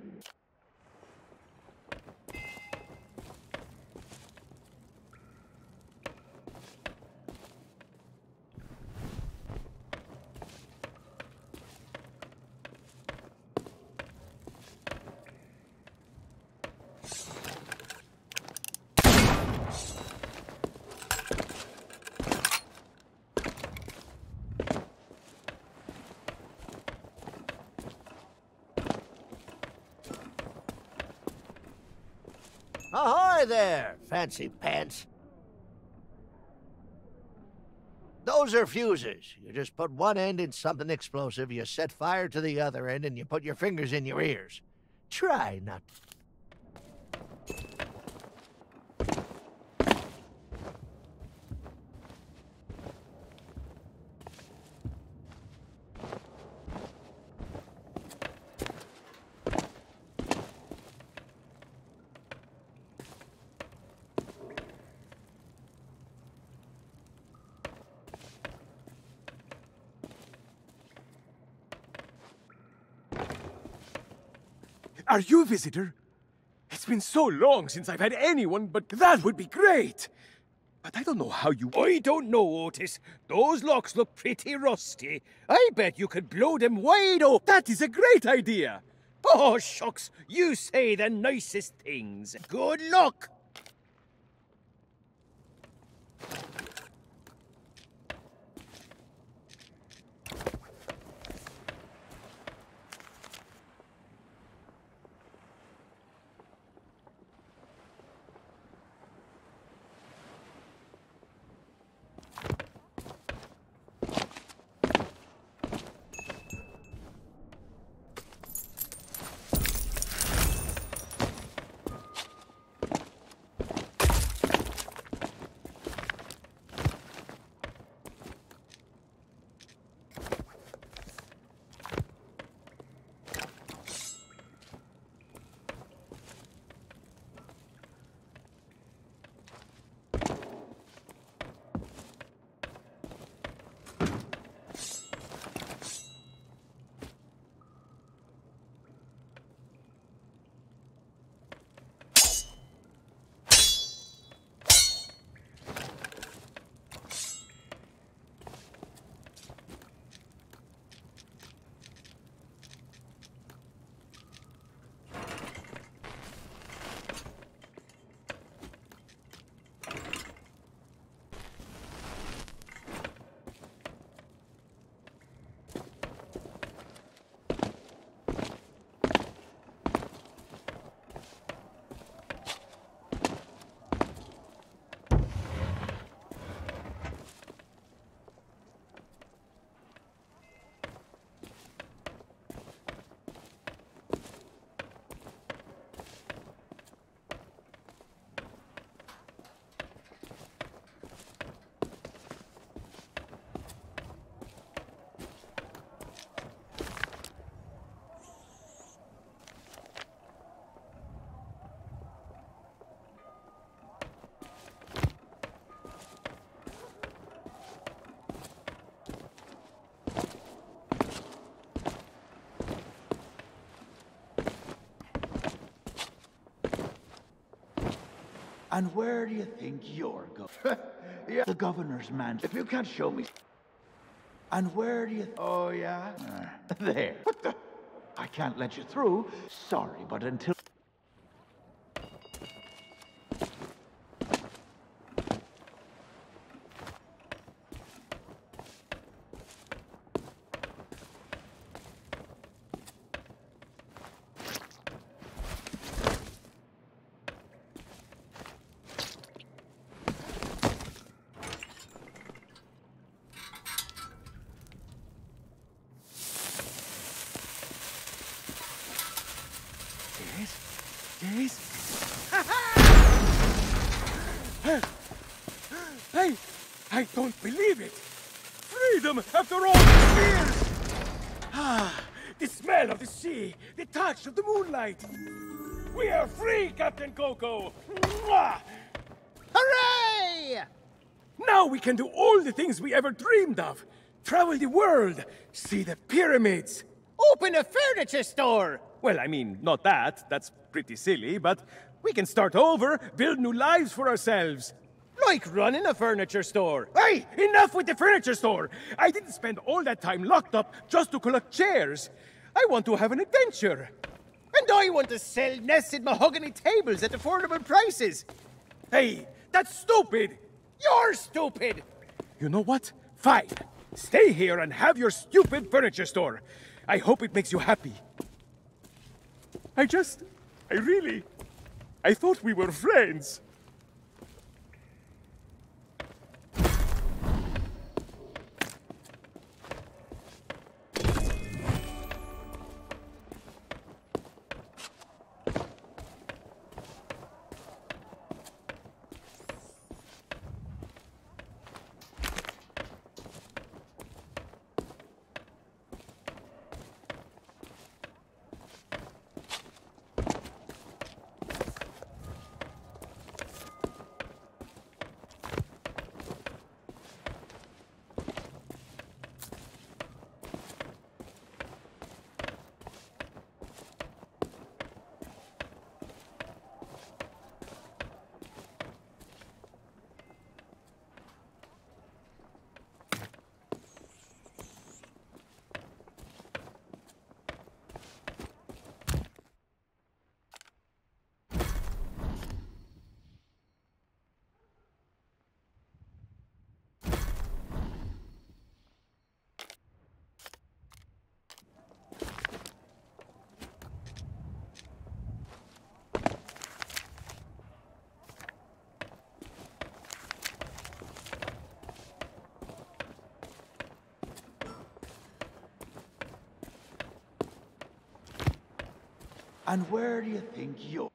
Ahoy there, fancy pants. Those are fuses. You just put one end in something explosive, you set fire to the other end, and you put your fingers in your ears. Try not. Are you a visitor? It's been so long since I've had anyone, but that would be great! But I don't know how you... I don't know, Otis. Those locks look pretty rusty. I bet you could blow them wide open. That is a great idea! Oh, shucks. You say the nicest things. Good luck! And where do you think you're going? yeah, the governor's mansion. If you can't show me. And where do you? oh yeah, Uh, there. What the? I can't let you through. Sorry, but until. I don't believe it. Freedom after all these years. Ah, the smell of the sea, the touch of the moonlight. We are free, Captain Coco. Mwah! Hooray! Now we can do all the things we ever dreamed of. Travel the world, see the pyramids. Open a furniture store! Well, I mean, not that. That's pretty silly, but we can start over, build new lives for ourselves. Like running a furniture store. Hey, enough with the furniture store! I didn't spend all that time locked up just to collect chairs. I want to have an adventure. And I want to sell nested mahogany tables at affordable prices. Hey, that's stupid! You're stupid! You know what? Fine. Stay here and have your stupid furniture store. I hope it makes you happy. I just... I really... I thought we were friends. And where do you think you're...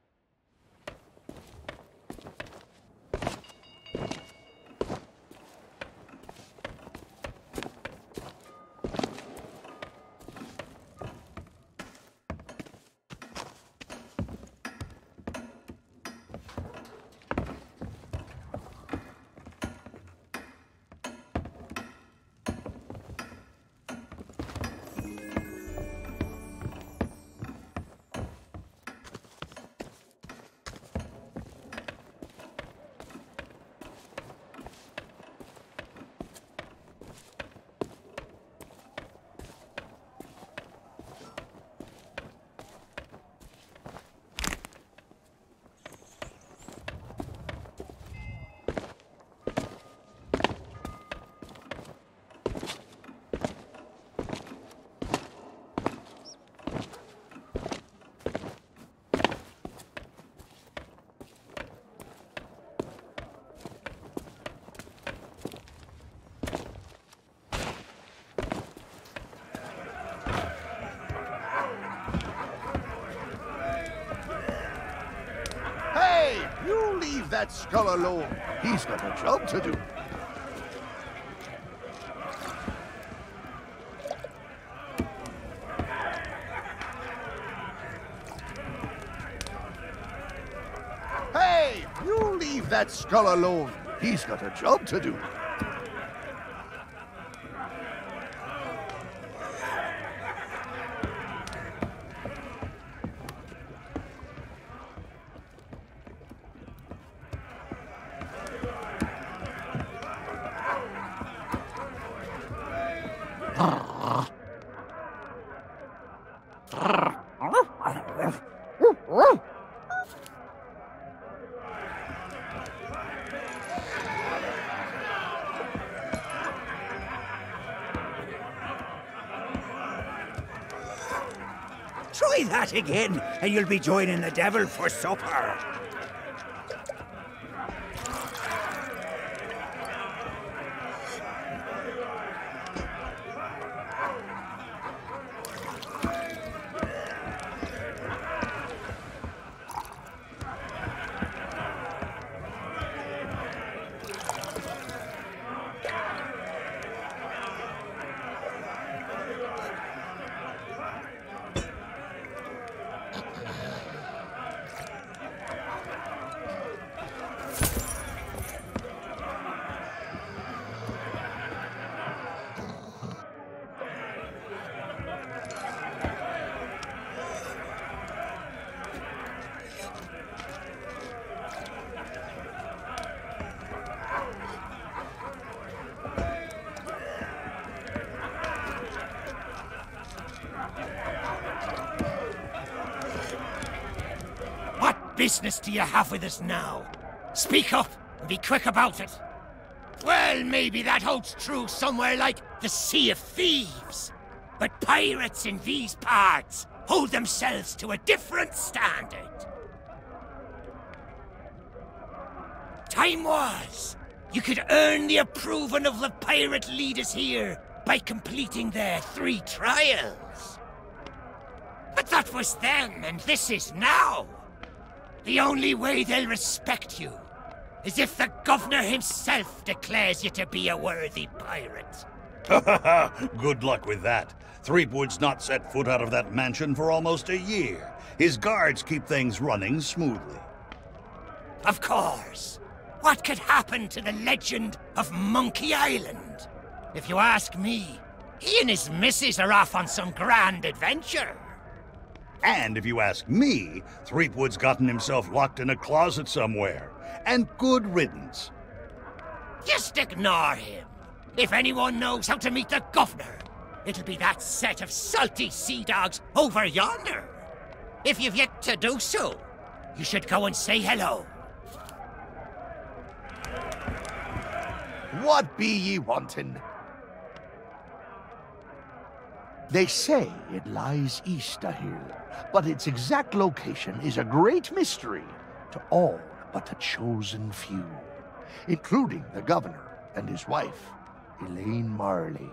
that skull alone. He's got a job to do. Hey, you leave that skull alone. He's got a job to do. Try that again, and you'll be joining the devil for supper. Business do you have with us now? Speak up and be quick about it. Well, maybe that holds true somewhere like the Sea of Thieves. But pirates in these parts hold themselves to a different standard. Time was. You could earn the approval of the pirate leaders here by completing their three trials. But that was then, and this is now. The only way they'll respect you is if the governor himself declares you to be a worthy pirate. Ha ha ha! Good luck with that. Threepwood's not set foot out of that mansion for almost a year. His guards keep things running smoothly. Of course. What could happen to the legend of Monkey Island? If you ask me, he and his missus are off on some grand adventure. And if you ask me, Threepwood's gotten himself locked in a closet somewhere. And good riddance. Just ignore him. If anyone knows how to meet the governor, it'll be that set of salty sea dogs over yonder. If you've yet to do so, you should go and say hello. What be ye wanting? They say it lies east of here, but its exact location is a great mystery to all but the chosen few, including the governor and his wife, Elaine Marley.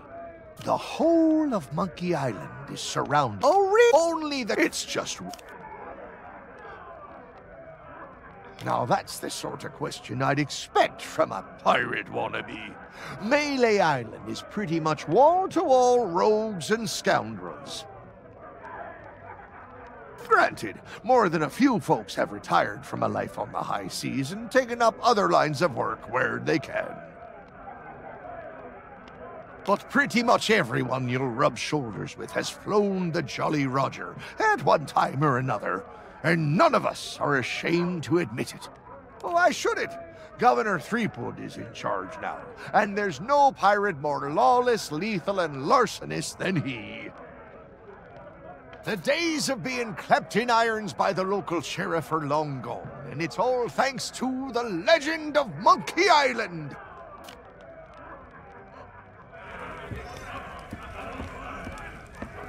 The whole of Monkey Island is surrounded. Oh, really? Only the. It's just. Now that's the sort of question I'd expect from a pirate wannabe. Melee Island is pretty much wall-to-wall rogues and scoundrels. Granted, more than a few folks have retired from a life on the high seas and taken up other lines of work where they can. But pretty much everyone you'll rub shoulders with has flown the Jolly Roger at one time or another, and none of us are ashamed to admit it. Why should it? Governor Threepwood is in charge now, and there's no pirate more lawless, lethal, and larcenous than he. The days of being clapped in irons by the local sheriff are long gone, and it's all thanks to the legend of Monkey Island.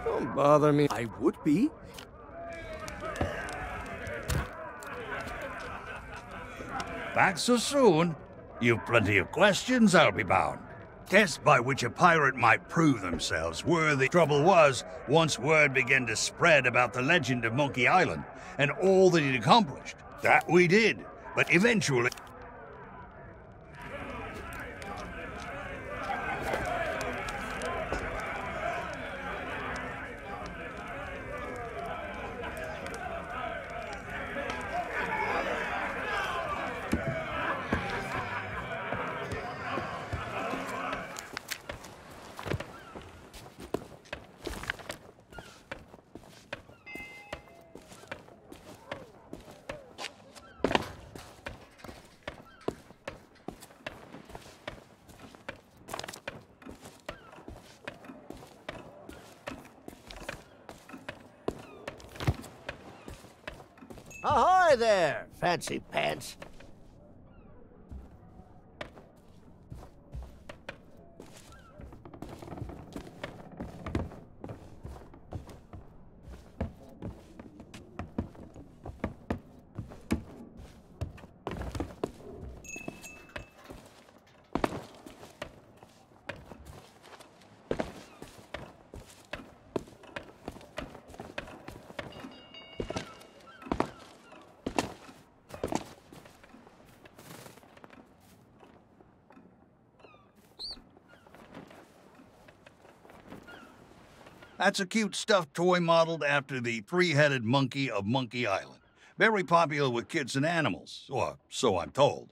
Don't bother me. I would be. Back so soon? You've plenty of questions, I'll be bound. Tests by which a pirate might prove themselves worthy. Trouble was, once word began to spread about the legend of Monkey Island and all that he'd accomplished, that we did. But eventually... Ahoy there, fancy pants. That's a cute stuffed toy modeled after the three-headed monkey of Monkey Island. Very popular with kids and animals, or so I'm told.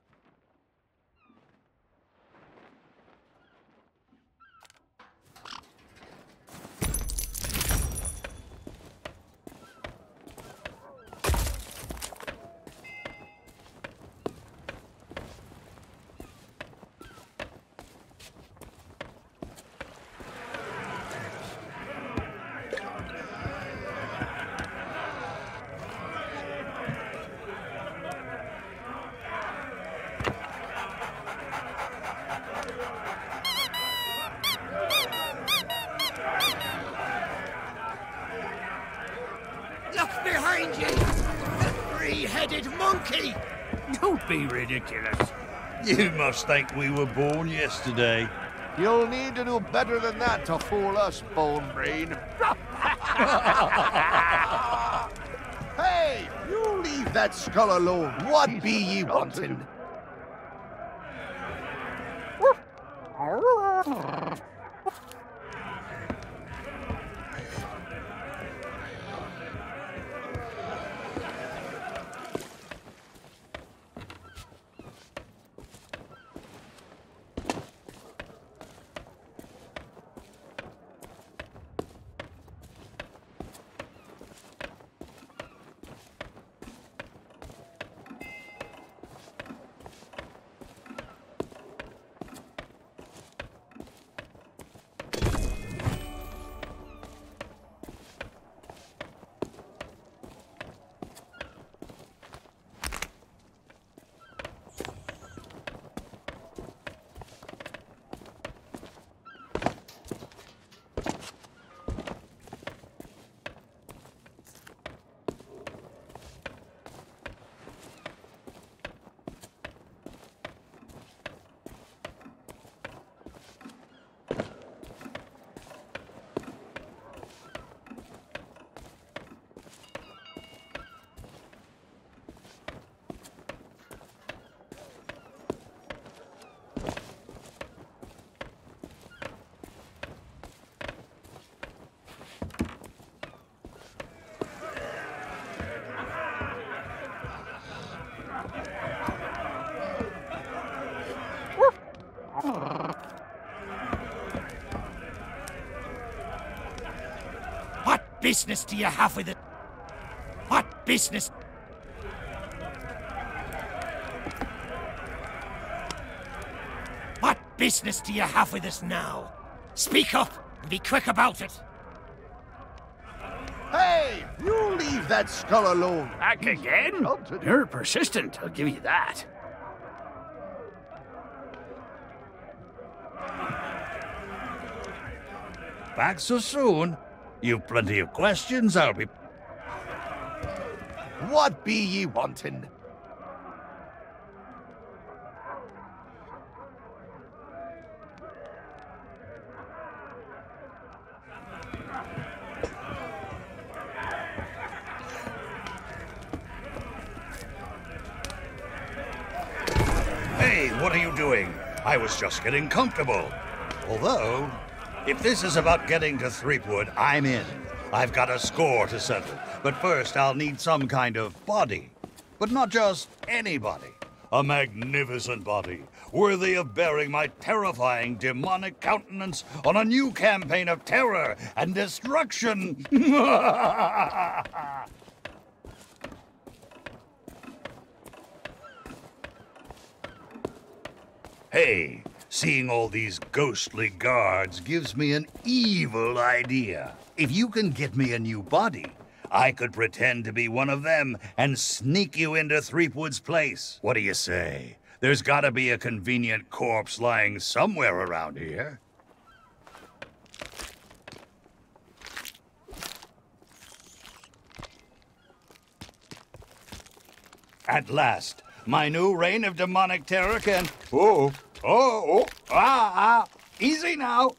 Must think we were born yesterday. You'll need to do better than that to fool us, Bone Brain. hey, you leave that skull alone. What be ye wanting? What business do you have with it? What business? What business do you have with us now? Speak up and be quick about it. Hey, you leave that skull alone. Back again? You're persistent, I'll give you that. Back so soon? You've plenty of questions, I'll be. What be ye wanting? Hey, what are you doing? I was just getting comfortable. Although, if this is about getting to Threepwood, I'm in. I've got a score to settle. But first, I'll need some kind of body. But not just any body. A magnificent body, worthy of bearing my terrifying demonic countenance on a new campaign of terror and destruction. Hey, seeing all these ghostly guards gives me an evil idea. If you can get me a new body, I could pretend to be one of them and sneak you into Threepwood's place. What do you say? There's gotta be a convenient corpse lying somewhere around here. At last, my new reign of demonic terror can. Oh, oh, oh, ah, ah, easy now.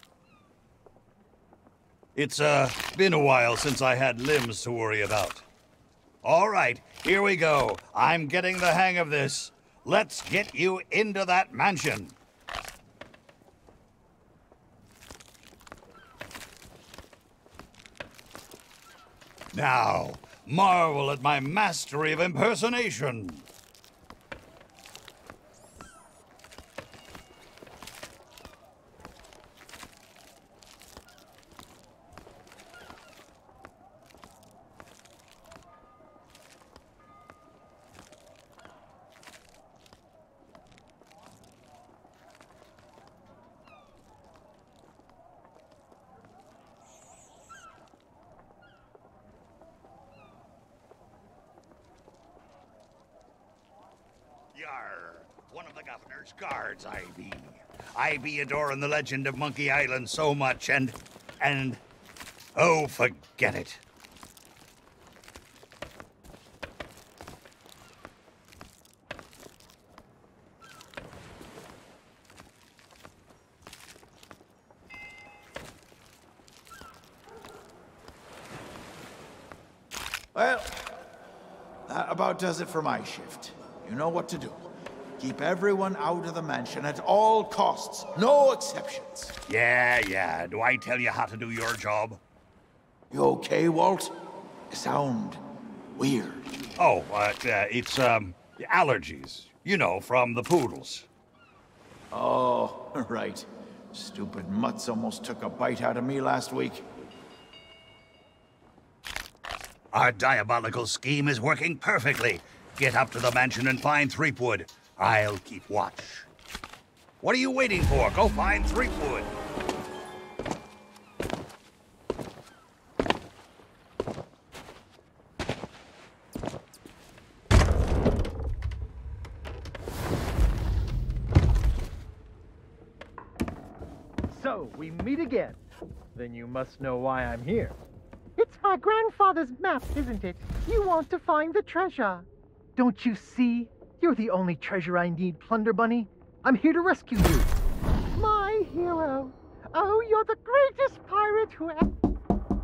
It's, uh, been a while since I had limbs to worry about. All right, here we go. I'm getting the hang of this. Let's get you into that mansion. Now, marvel at my mastery of impersonation. cards, I be. I be adoring the legend of Monkey Island so much, and... and... oh, forget it. Well, that about does it for my shift. You know what to do. Keep everyone out of the mansion at all costs. No exceptions. Yeah, yeah. Do I tell you how to do your job? You okay, Walt? You sound weird. Oh, uh, uh, it's, um, allergies. You know, from the poodles. Oh, right. Stupid mutts almost took a bite out of me last week. Our diabolical scheme is working perfectly. Get up to the mansion and find Threepwood. I'll keep watch. What are you waiting for? Go find Threepwood. So, we meet again. Then you must know why I'm here. It's my grandfather's map, isn't it? You want to find the treasure. Don't you see? You're the only treasure I need, Plunder Bunny. I'm here to rescue you. My hero. Oh, you're the greatest pirate who ever.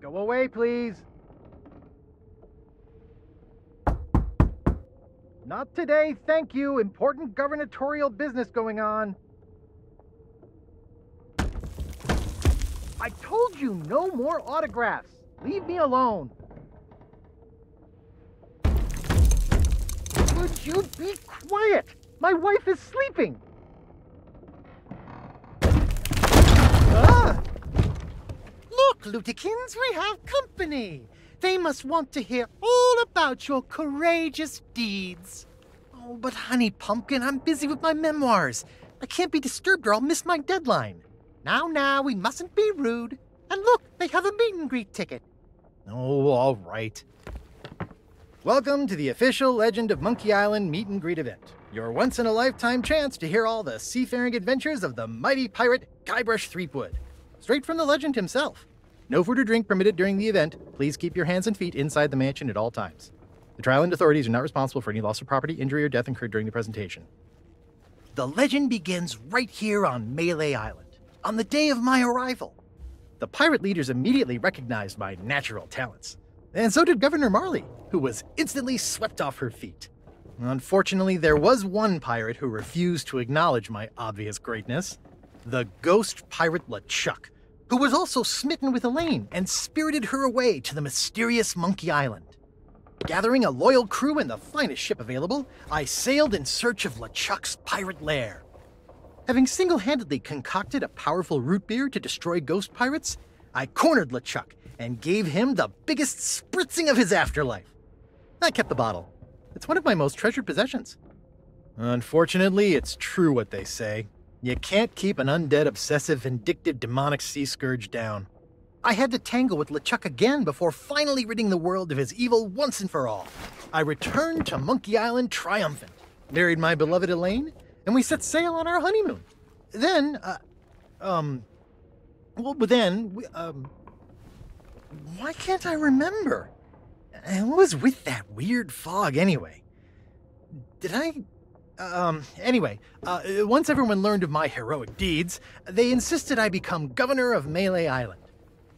Go away, please. Not today, thank you. Important gubernatorial business going on. I told you no more autographs. Leave me alone. Would you be quiet? My wife is sleeping. Ah! Look, Lutikins, we have company. They must want to hear all about your courageous deeds. Oh, but honey pumpkin, I'm busy with my memoirs. I can't be disturbed or I'll miss my deadline. Now, now, we mustn't be rude. And look, they have a meet and greet ticket. Oh, all right. Welcome to the official Legend of Monkey Island meet and greet event. Your once in a lifetime chance to hear all the seafaring adventures of the mighty pirate Guybrush Threepwood. Straight from the legend himself. No food or drink permitted during the event. Please keep your hands and feet inside the mansion at all times. The Tri-Island authorities are not responsible for any loss of property, injury, or death incurred during the presentation. The legend begins right here on Melee Island, on the day of my arrival. The pirate leaders immediately recognized my natural talents. And so did Governor Marley, who was instantly swept off her feet. Unfortunately, there was one pirate who refused to acknowledge my obvious greatness the ghost pirate LeChuck, who was also smitten with Elaine and spirited her away to the mysterious Monkey Island. Gathering a loyal crew and the finest ship available, I sailed in search of LeChuck's pirate lair. Having single handedly concocted a powerful root beer to destroy ghost pirates, I cornered LeChuck and gave him the biggest spritzing of his afterlife. I kept the bottle. It's one of my most treasured possessions. Unfortunately, it's true what they say. You can't keep an undead, obsessive, vindictive, demonic sea scourge down. I had to tangle with LeChuck again before finally ridding the world of his evil once and for all. I returned to Monkey Island triumphant, married my beloved Elaine, and we set sail on our honeymoon. Then, uh, um, well, but then, we, um, why can't I remember? And what was with that weird fog anyway? Did I? Um, anyway, uh, once everyone learned of my heroic deeds, they insisted I become governor of Melee Island.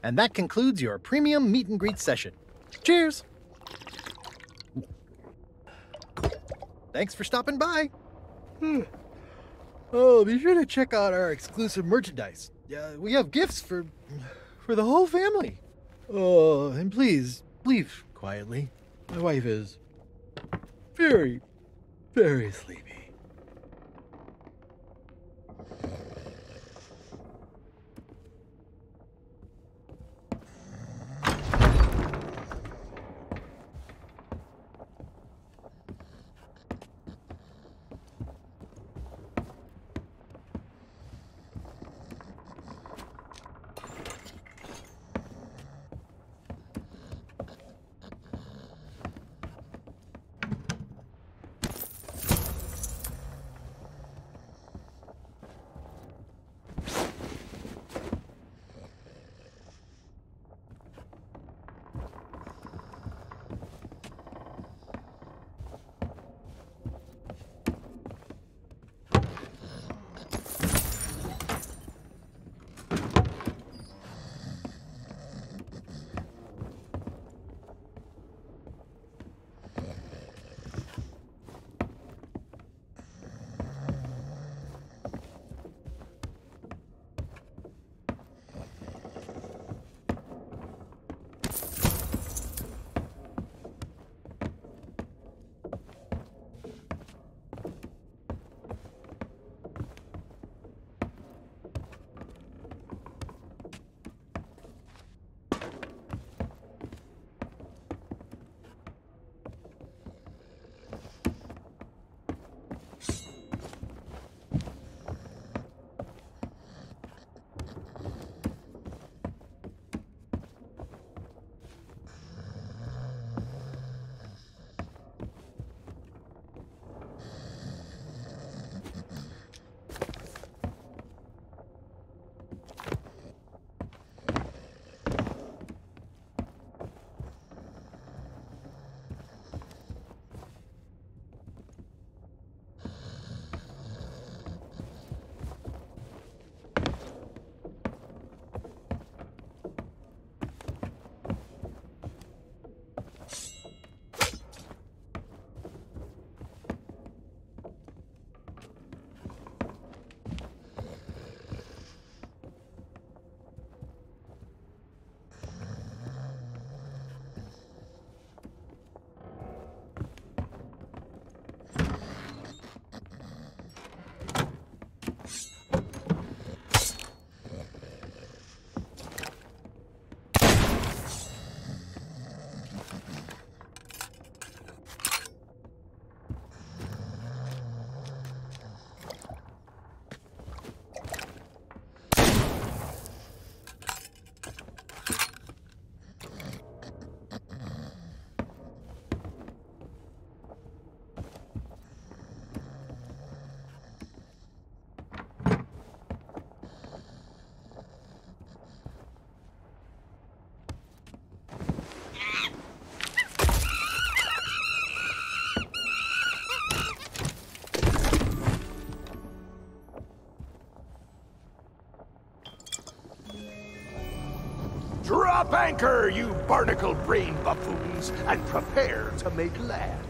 And that concludes your premium meet and greet session. Cheers! Thanks for stopping by. Hmm. Oh, be sure to check out our exclusive merchandise. Uh, we have gifts for for the whole family. Oh, and please leave quietly. My wife is very, very sleepy. Drop anchor, you barnacle-brained buffoons, and prepare to make land.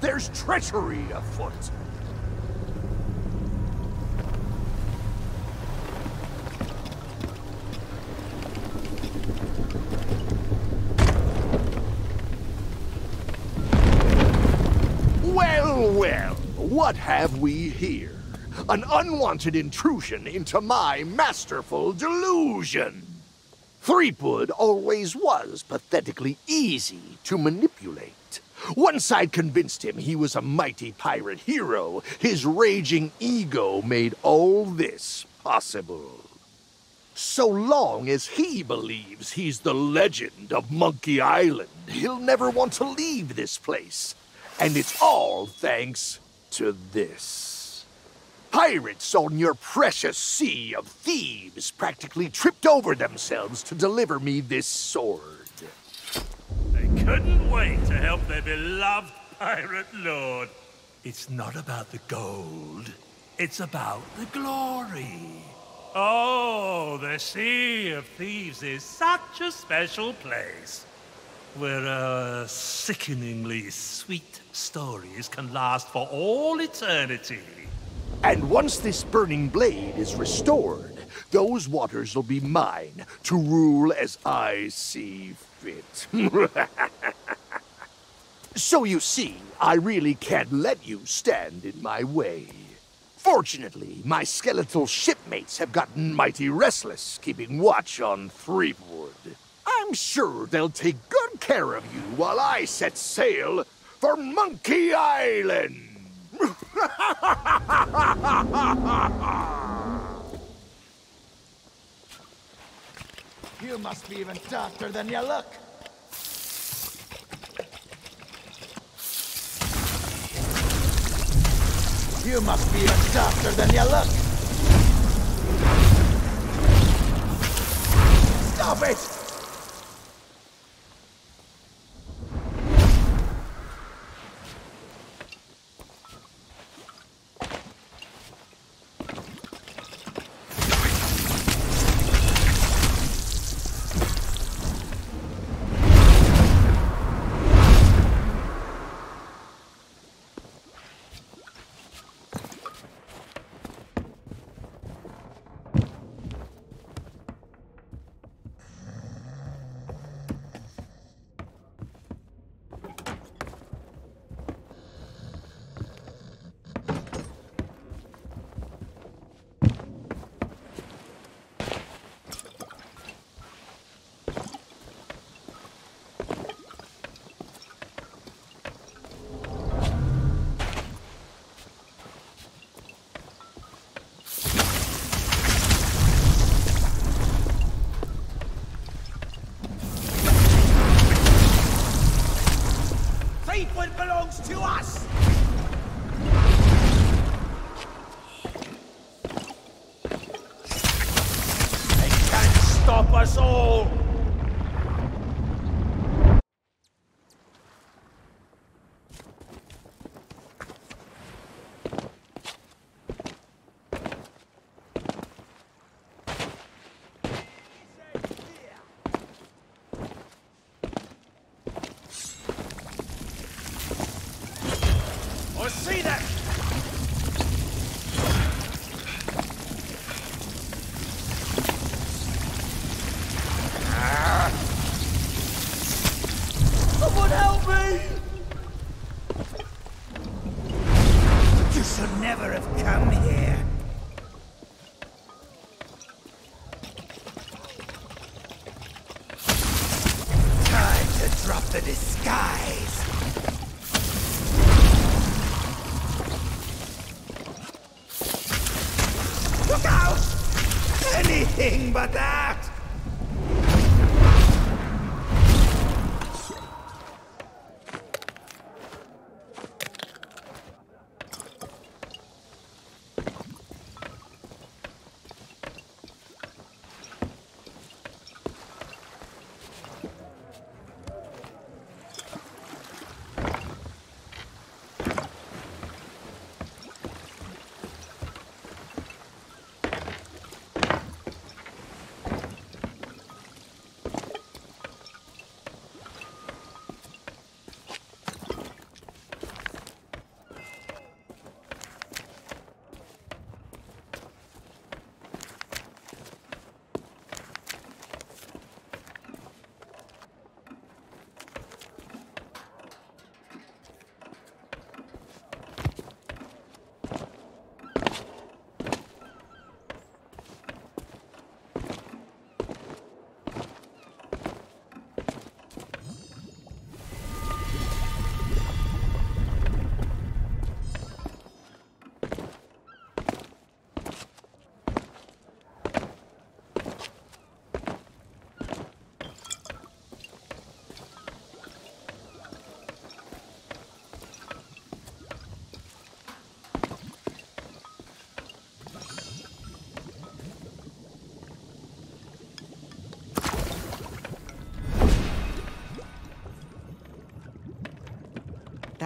There's treachery afoot. Well, well, what have we here? An unwanted intrusion into my masterful delusion. Threepwood always was pathetically easy to manipulate. One I'd convinced him he was a mighty pirate hero, his raging ego made all this possible. So long as he believes he's the legend of Monkey Island, he'll never want to leave this place. And it's all thanks to this. Pirates on your precious sea of thieves practically tripped over themselves to deliver me this sword. They couldn't wait to help their beloved pirate lord. It's not about the gold. It's about the glory. Oh, the Sea of Thieves is such a special place. Where uh, sickeningly sweet stories can last for all eternity. And once this burning blade is restored, those waters will be mine to rule as I see fit. so you see, I really can't let you stand in my way. Fortunately, my skeletal shipmates have gotten mighty restless, keeping watch on Threepwood. I'm sure they'll take good care of you while I set sail for Monkey Island. You must be even softer than you look. You must be even softer than you look. Stop it!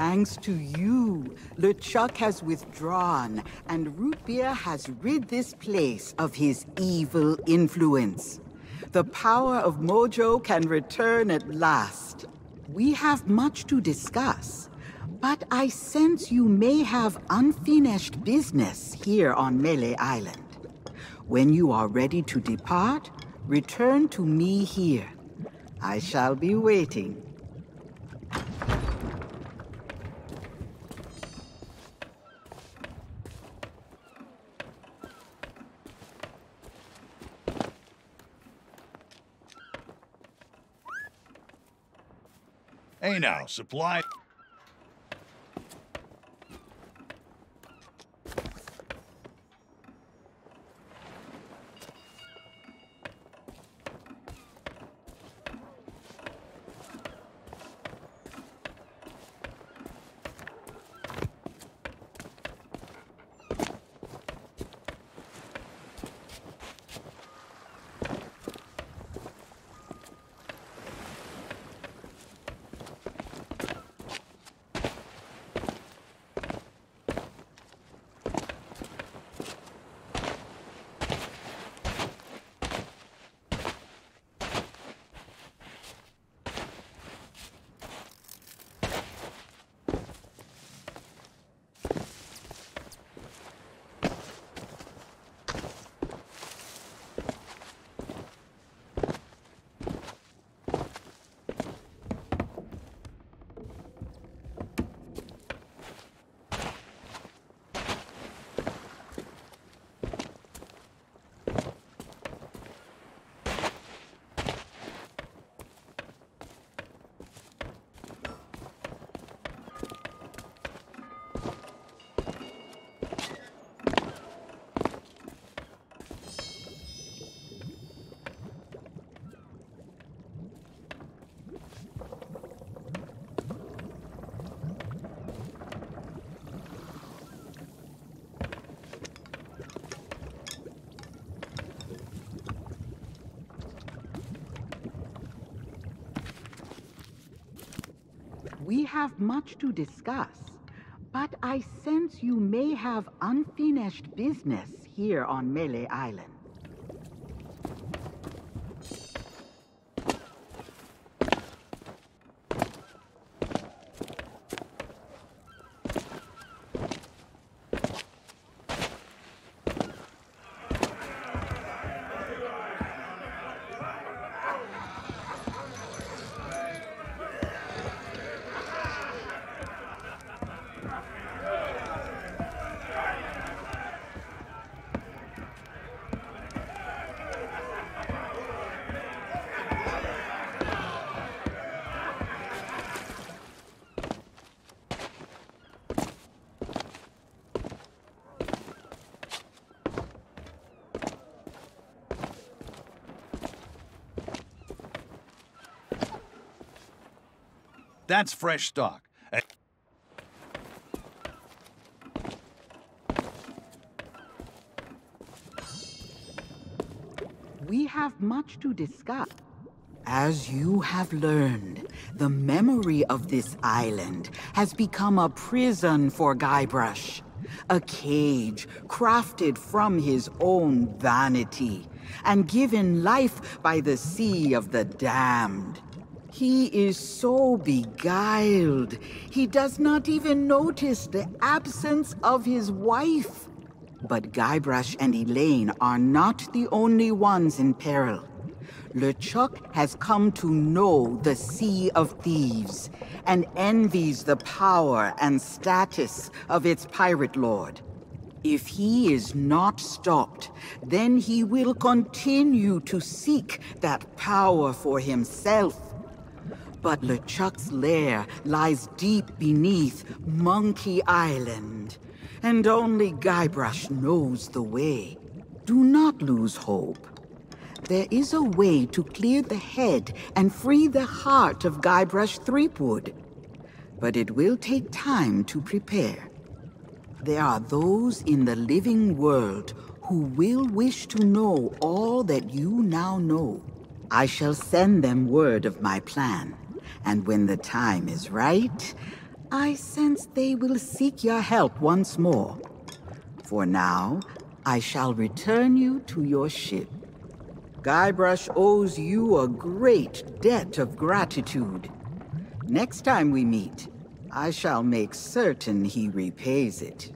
Thanks to you, LeChuck has withdrawn, and Root Beer has rid this place of his evil influence. The power of Mojo can return at last. We have much to discuss, but I sense you may have unfinished business here on Melee Island. When you are ready to depart, return to me here. I shall be waiting. Now, supply. We have much to discuss, but I sense you may have unfinished business here on Melee Island. That's fresh stock. We have much to discuss. As you have learned, the memory of this island has become a prison for Guybrush. A cage crafted from his own vanity and given life by the sea of the damned. He is so beguiled, he does not even notice the absence of his wife. But Guybrush and Elaine are not the only ones in peril. LeChuck has come to know the Sea of Thieves and envies the power and status of its pirate lord. If he is not stopped, then he will continue to seek that power for himself. But LeChuck's lair lies deep beneath Monkey Island, and only Guybrush knows the way. Do not lose hope. There is a way to clear the head and free the heart of Guybrush Threepwood. But it will take time to prepare. There are those in the living world who will wish to know all that you now know. I shall send them word of my plan, and when the time is right, I sense they will seek your help once more. For now, I shall return you to your ship. Guybrush owes you a great debt of gratitude. Next time we meet, I shall make certain he repays it.